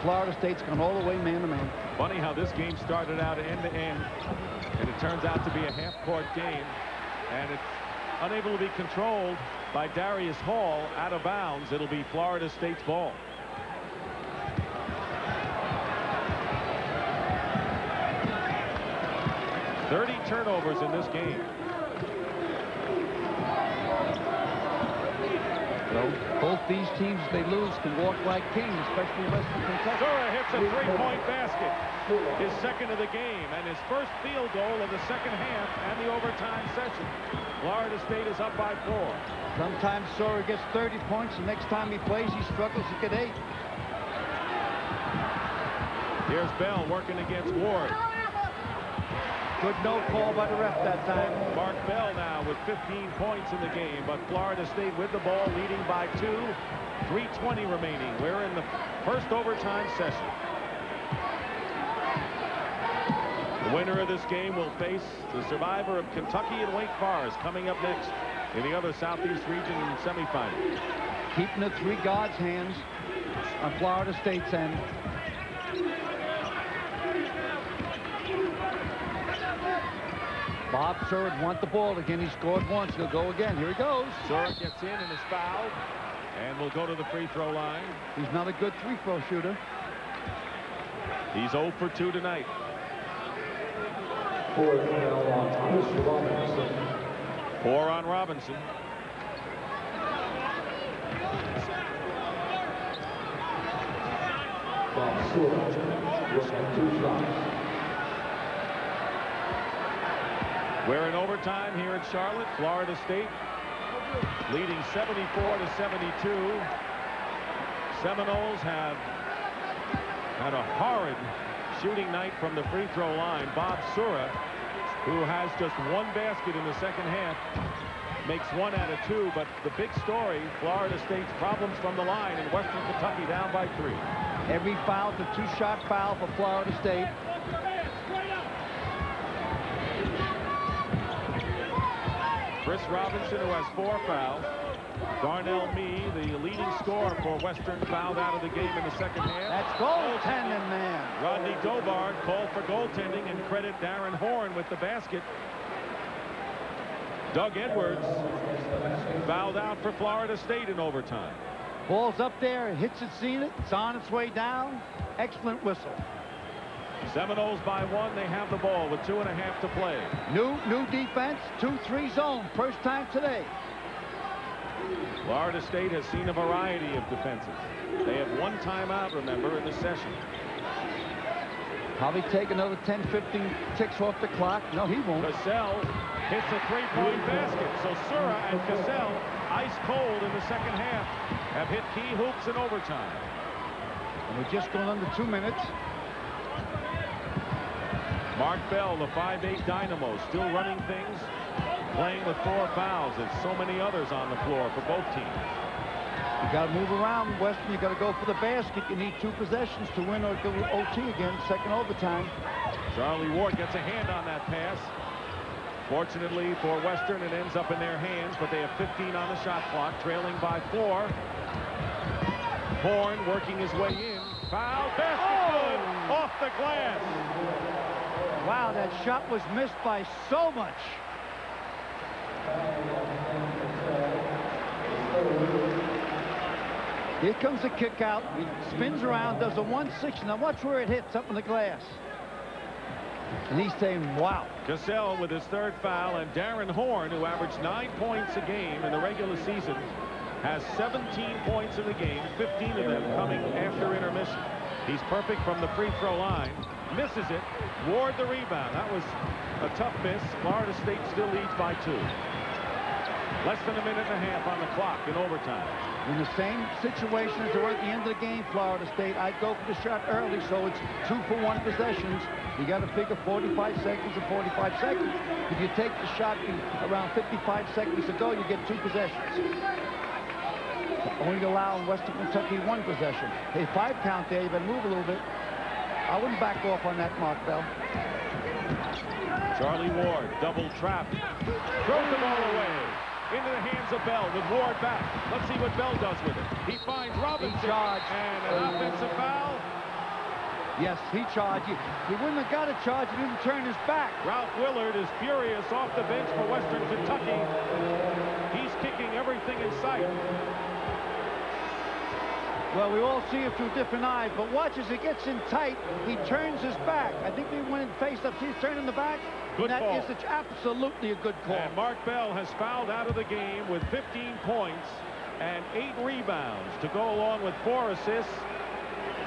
[SPEAKER 2] Florida State's gone all the way man to man.
[SPEAKER 1] Funny how this game started out end to end, and it turns out to be a half-court game, and it's unable to be controlled by Darius Hall out of bounds. It'll be Florida State's ball. Thirty turnovers in this game.
[SPEAKER 2] So both these teams, they lose, can walk like kings, especially Western Kentucky.
[SPEAKER 1] Sura hits a three-point basket. His second of the game and his first field goal of the second half and the overtime session. Florida State is up by four.
[SPEAKER 2] Sometimes Sura gets 30 points. The next time he plays, he struggles to get eight.
[SPEAKER 1] Here's Bell working against Ward.
[SPEAKER 2] Good no call by the ref that time.
[SPEAKER 1] Mark Bell now with 15 points in the game, but Florida State with the ball leading by two. 3.20 remaining. We're in the first overtime session. The winner of this game will face the survivor of Kentucky and Wake Forest coming up next in the other Southeast region semifinal.
[SPEAKER 2] Keeping the three guards' hands on Florida State's end. Bob Sura want the ball again. He scored once. He'll go again. Here he goes.
[SPEAKER 1] Surd gets in and is fouled. And will go to the free throw line.
[SPEAKER 2] He's not a good free throw shooter.
[SPEAKER 1] He's 0 for 2 tonight. Four on Robinson. We're in overtime here at Charlotte, Florida State, leading 74 to 72. Seminoles have had a horrid shooting night from the free throw line. Bob Sura, who has just one basket in the second half, makes one out of two. But the big story, Florida State's problems from the line in Western Kentucky down by three.
[SPEAKER 2] Every foul, a two-shot foul for Florida State.
[SPEAKER 1] Chris Robinson, who has four fouls. Darnell Mee, the leading scorer for Western, fouled out of the game in the second half.
[SPEAKER 2] That's goaltending, man.
[SPEAKER 1] Rodney Dobard called for goaltending and credit Darrin Horn with the basket. Doug Edwards fouled out for Florida State in overtime.
[SPEAKER 2] Ball's up there, hits it, seen it, it's on its way down. Excellent whistle.
[SPEAKER 1] Seminoles by one. They have the ball with two and a half to play.
[SPEAKER 2] New new defense, 2-3 zone. First time today.
[SPEAKER 1] Florida State has seen a variety of defenses. They have one timeout, remember, in the session.
[SPEAKER 2] Probably take another 10, 15 ticks off the clock. No, he won't.
[SPEAKER 1] Cassell hits a three-point basket. So Sura and Cassell, ice cold in the second half, have hit key hoops in overtime.
[SPEAKER 2] And we're just going under two minutes.
[SPEAKER 1] Mark Bell, the 5'8 Dynamo, still running things, playing with four fouls. There's so many others on the floor for both teams.
[SPEAKER 2] You got to move around, Western. You got to go for the basket. You need two possessions to win or go OT again, second overtime.
[SPEAKER 1] Charlie Ward gets a hand on that pass. Fortunately for Western, it ends up in their hands, but they have 15 on the shot clock, trailing by four. Horn working his way in. Foul, basket oh! good, off the glass.
[SPEAKER 2] Wow, that shot was missed by so much. Here comes the kick out. He spins around, does a 160. Now watch where it hits up in the glass. And he's saying, wow.
[SPEAKER 1] Cassell with his third foul, and Darrin Horn, who averaged nine points a game in the regular season, has 17 points in the game, 15 of them coming after intermission. He's perfect from the free throw line. Misses it. Ward the rebound. That was a tough miss. Florida State still leads by two. Less than a minute and a half on the clock in overtime.
[SPEAKER 2] In the same situation as they were at the end of the game, Florida State, I'd go for the shot early, so it's two for one possessions. You got to figure 45 seconds and 45 seconds. If you take the shot around 55 seconds to go, you get two possessions. Only allowing Western Kentucky one possession. Hey, five count you better move a little bit. I wouldn't back off on that, Mark Bell.
[SPEAKER 1] Charlie Ward, double trap. Throws the ball away. Into the hands of Bell with Ward back. Let's see what Bell does with it. He finds Robinson.
[SPEAKER 2] He charged.
[SPEAKER 1] And an offensive foul.
[SPEAKER 2] Yes, he charged. He, he wouldn't have got a charge. He didn't turn his back.
[SPEAKER 1] Ralph Willard is furious off the bench for Western Kentucky. He's kicking everything in sight.
[SPEAKER 2] Well, we all see it through different eyes, but watch as he gets in tight, he turns his back. I think he went in face up. He's turning the back.
[SPEAKER 1] Good
[SPEAKER 2] that
[SPEAKER 1] call.
[SPEAKER 2] is a- absolutely a good call.
[SPEAKER 1] And Mark Bell has fouled out of the game with 15 points and eight rebounds to go along with four assists.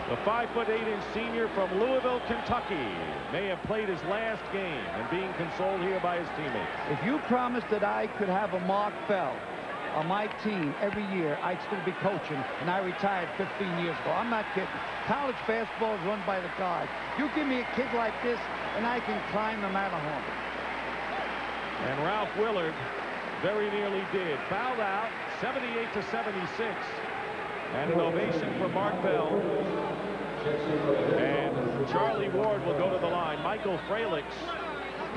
[SPEAKER 1] The 5'8" inch senior from Louisville, Kentucky may have played his last game and being consoled here by his teammates.
[SPEAKER 2] If you promised that I could have a Mark Bell on my team every year, I'd still be coaching, and I retired 15 years ago. I'm not kidding. College basketball is run by the guard. You give me a kid like this, and I can climb the Matterhorn.
[SPEAKER 1] And Ralph Willard very nearly did. Fouled out, 78 to 76. And an ovation for Mark Bell. And Charlie Ward will go to the line. Michael Fralix,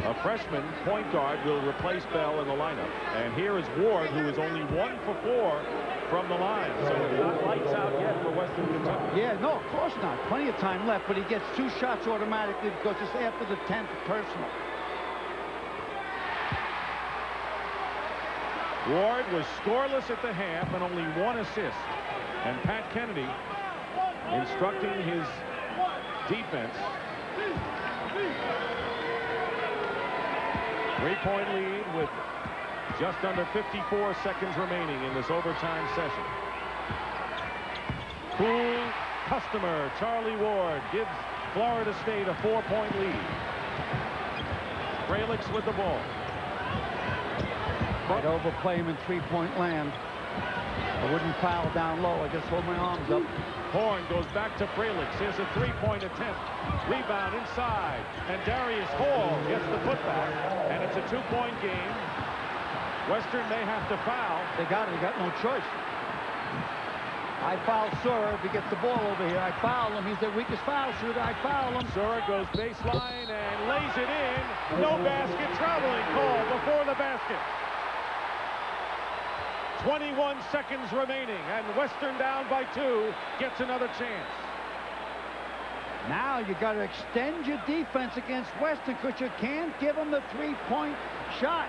[SPEAKER 1] a freshman point guard, will replace Bell in the lineup. And here is Ward, who is only one for four from the line. So it's not lights out yet for Western Kentucky.
[SPEAKER 2] Yeah, no, of course not. Plenty of time left, but he gets two shots automatically because it's after the 10th personal.
[SPEAKER 1] Ward was scoreless at the half and only one assist. And Pat Kennedy instructing his defense. Three-point lead with just under 54 seconds remaining in this overtime session. Cool customer Charlie Ward gives Florida State a four-point lead. Fralix with the ball.
[SPEAKER 2] I'd overplay him in three-point land. I wouldn't foul down low. I just hold my arms up.
[SPEAKER 1] Horn goes back to Fralix. Here's a three-point attempt. Rebound inside. And Darius Hall gets the putback. And it's a two-point game. Western may have to foul.
[SPEAKER 2] They got it. They got no choice. I foul Sura if he gets the ball over here. I foul him. He's their weakest foul shooter. I foul him.
[SPEAKER 1] Sura goes baseline and lays it in. No basket traveling call before the basket. 21 seconds remaining, and Western down by two gets another chance.
[SPEAKER 2] Now you got to extend your defense against Western because you can't give them the three-point shot.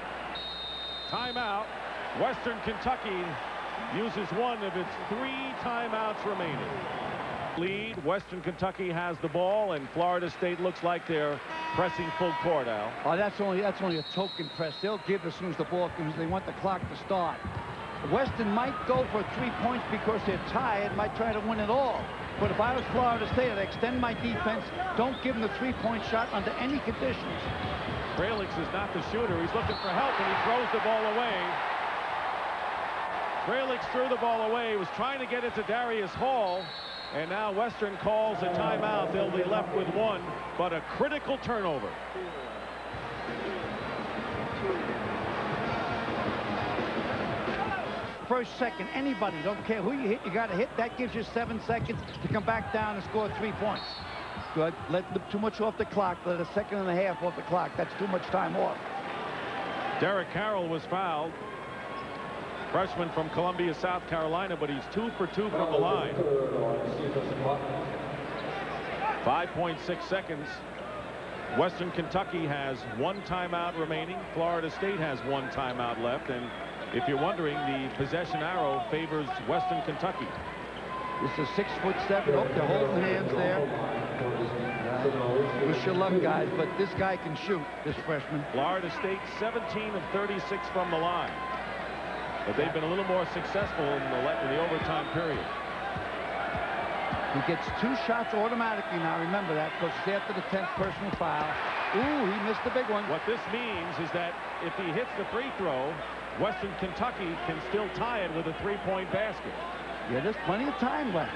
[SPEAKER 1] Timeout. Western Kentucky uses one of its three timeouts remaining. Lead. Western Kentucky has the ball, and Florida State looks like they're pressing full court, Al.
[SPEAKER 2] Oh, that's only that's only a token press. They'll give as soon as the ball comes. They want the clock to start. Western might go for three points because they're tired, might try to win it all. But if I was Florida State, I'd extend my defense. Don't give them the three-point shot under any conditions.
[SPEAKER 1] Fralix is not the shooter. He's looking for help, and he throws the ball away. Fralix threw the ball away. He was trying to get it to Darius Hall. And now Western calls a timeout. They'll be left with one, but a critical turnover.
[SPEAKER 2] First, second, anybody, don't care who you hit, you got to hit. That gives you seven seconds to come back down and score three points. Good. Let too much off the clock. Let a second and a half off the clock. That's too much time off.
[SPEAKER 1] Derek Carroll was fouled. Freshman from Columbia, South Carolina, but he's two for two from the line. 5.6 seconds. Western Kentucky has one timeout remaining. Florida State has one timeout left. And if you're wondering, the possession arrow favors Western Kentucky.
[SPEAKER 2] It's a six foot seven. Oh, they're holding hands there. Wish you luck, guys, but this guy can shoot, this freshman.
[SPEAKER 1] Florida State 17 of 36 from the line. But they've been a little more successful in the, in the overtime period.
[SPEAKER 2] He gets two shots automatically now. Remember that because it's after the 10th personal foul. Ooh, he missed the big one.
[SPEAKER 1] What this means is that if he hits the free throw, Western Kentucky can still tie it with a three-point basket.
[SPEAKER 2] Yeah, there's plenty of time left.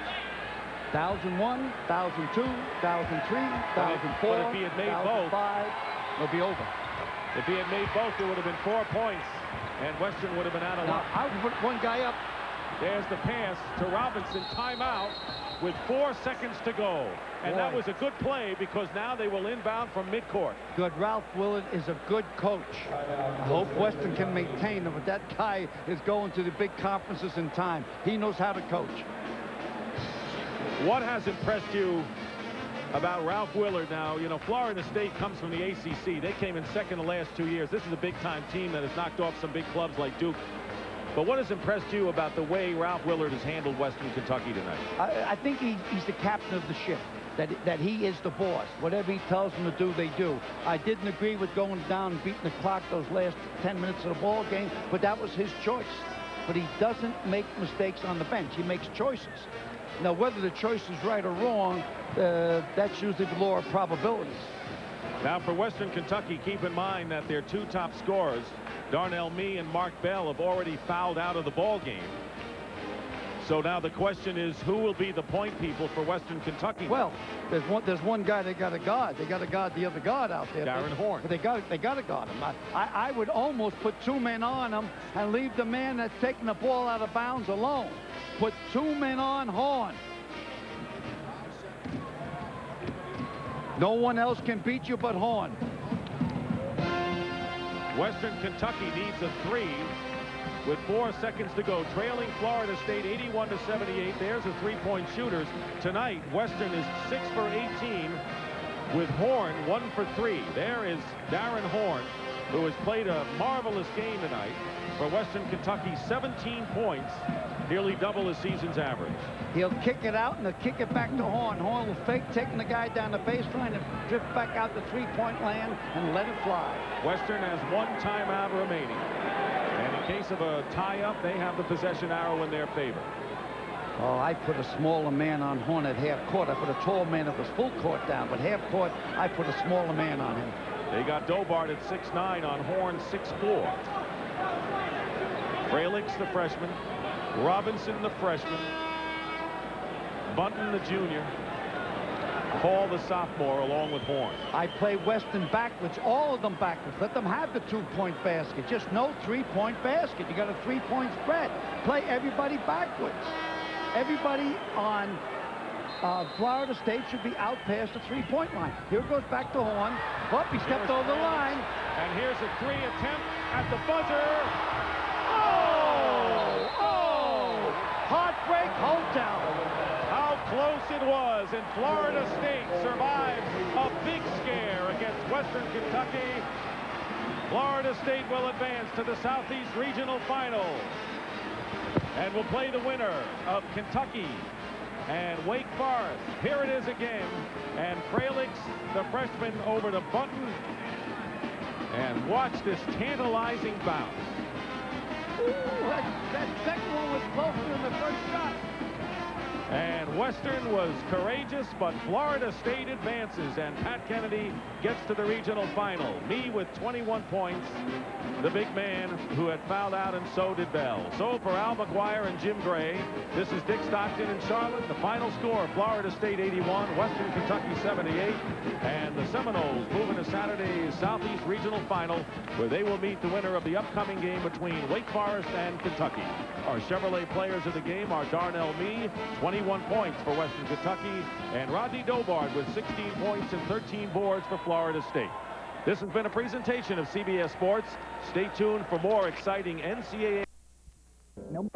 [SPEAKER 2] 1001, 1002, 1003, 1004,
[SPEAKER 1] But if he had made both,
[SPEAKER 2] it'll be over.
[SPEAKER 1] If he had made both, there would have been four points, and Western would have been out of luck.
[SPEAKER 2] I would put one guy up.
[SPEAKER 1] There's the pass to Robinson, timeout, with four seconds to go. And
[SPEAKER 2] Boy.
[SPEAKER 1] that was a good play because now they will inbound from midcourt.
[SPEAKER 2] Good. Ralph Willard is a good coach. I hope Western can maintain him, but that guy is going to the big conferences in time. He knows how to coach.
[SPEAKER 1] What has impressed you about Ralph Willard now? You know, Florida State comes from the ACC. They came in second the last two years. This is a big-time team that has knocked off some big clubs like Duke. But what has impressed you about the way Ralph Willard has handled Western Kentucky tonight?
[SPEAKER 2] I, I think he, he's the captain of the ship. That, that he is the boss. Whatever he tells them to do, they do. I didn't agree with going down and beating the clock those last 10 minutes of the ball game, but that was his choice. But he doesn't make mistakes on the bench. He makes choices. Now, whether the choice is right or wrong, uh, that's usually the law of probabilities.
[SPEAKER 1] Now, for Western Kentucky, keep in mind that their two top scorers, Darnell Mee and Mark Bell, have already fouled out of the ball game. So now the question is, who will be the point people for Western Kentucky?
[SPEAKER 2] Well, there's one there's one guy they got a guard. They got a guard the other guard out there.
[SPEAKER 1] Darrin
[SPEAKER 2] but,
[SPEAKER 1] Horn.
[SPEAKER 2] They got they got to guard him. I, I I would almost put two men on him and leave the man that's taking the ball out of bounds alone. Put two men on Horn. No one else can beat you but Horn.
[SPEAKER 1] Western Kentucky needs a three with four seconds to go. Trailing Florida State 81 to 78. There's the three-point shooters. Tonight, Western is 6 for 18 with Horn 1 for 3. There is Darrin Horn, who has played a marvelous game tonight for Western Kentucky. 17 points, nearly double his season's average.
[SPEAKER 2] He'll kick it out and he'll kick it back to Horn. Horn will fake taking the guy down the baseline and drift back out the three-point land and let it fly.
[SPEAKER 1] Western has one timeout remaining. And in case of a tie-up, they have the possession arrow in their favor.
[SPEAKER 2] Oh, I put a smaller man on Horn at half court. I put a tall man that was full court down, but half court, I put a smaller man on him.
[SPEAKER 1] They got Dobard at 6'9", on Horn 6'4". Fralix, the freshman. Robinson, the freshman. Bunton, the junior. Paul, the sophomore, along with Horn.
[SPEAKER 2] I play Western backwards, all of them backwards. Let them have the two-point basket. Just no three-point basket. You got a three-point spread. Play everybody backwards. Everybody on uh, Florida State should be out past the three-point line. Here goes back to Horn. Up, he stepped over the line.
[SPEAKER 1] And here's a three attempt at the buzzer. Oh! Does, and Florida State survives a big scare against Western Kentucky. Florida State will advance to the Southeast Regional Final and will play the winner of Kentucky and Wake Forest. Here it is again, and Fralix, the freshman, over to Bunton. And watch this tantalizing bounce.
[SPEAKER 2] Ooh, that, that second one was closer than the first shot.
[SPEAKER 1] And Western was courageous, but Florida State advances, and Pat Kennedy gets to the regional final. Mee with 21 points, the big man who had fouled out, and so did Bell. So for Al McGuire and Jim Gray, this is Dick Stockton in Charlotte. The final score, Florida State 81, Western Kentucky 78, and the Seminoles moving to Saturday's Southeast Regional Final, where they will meet the winner of the upcoming game between Wake Forest and Kentucky. Our Chevrolet players of the game are Darnell Mee, 21 points for Western Kentucky, and Rodney Dobard with 16 points and 13 boards for Florida State. This has been a presentation of CBS Sports. Stay tuned for more exciting NCAA.
[SPEAKER 21] Nope.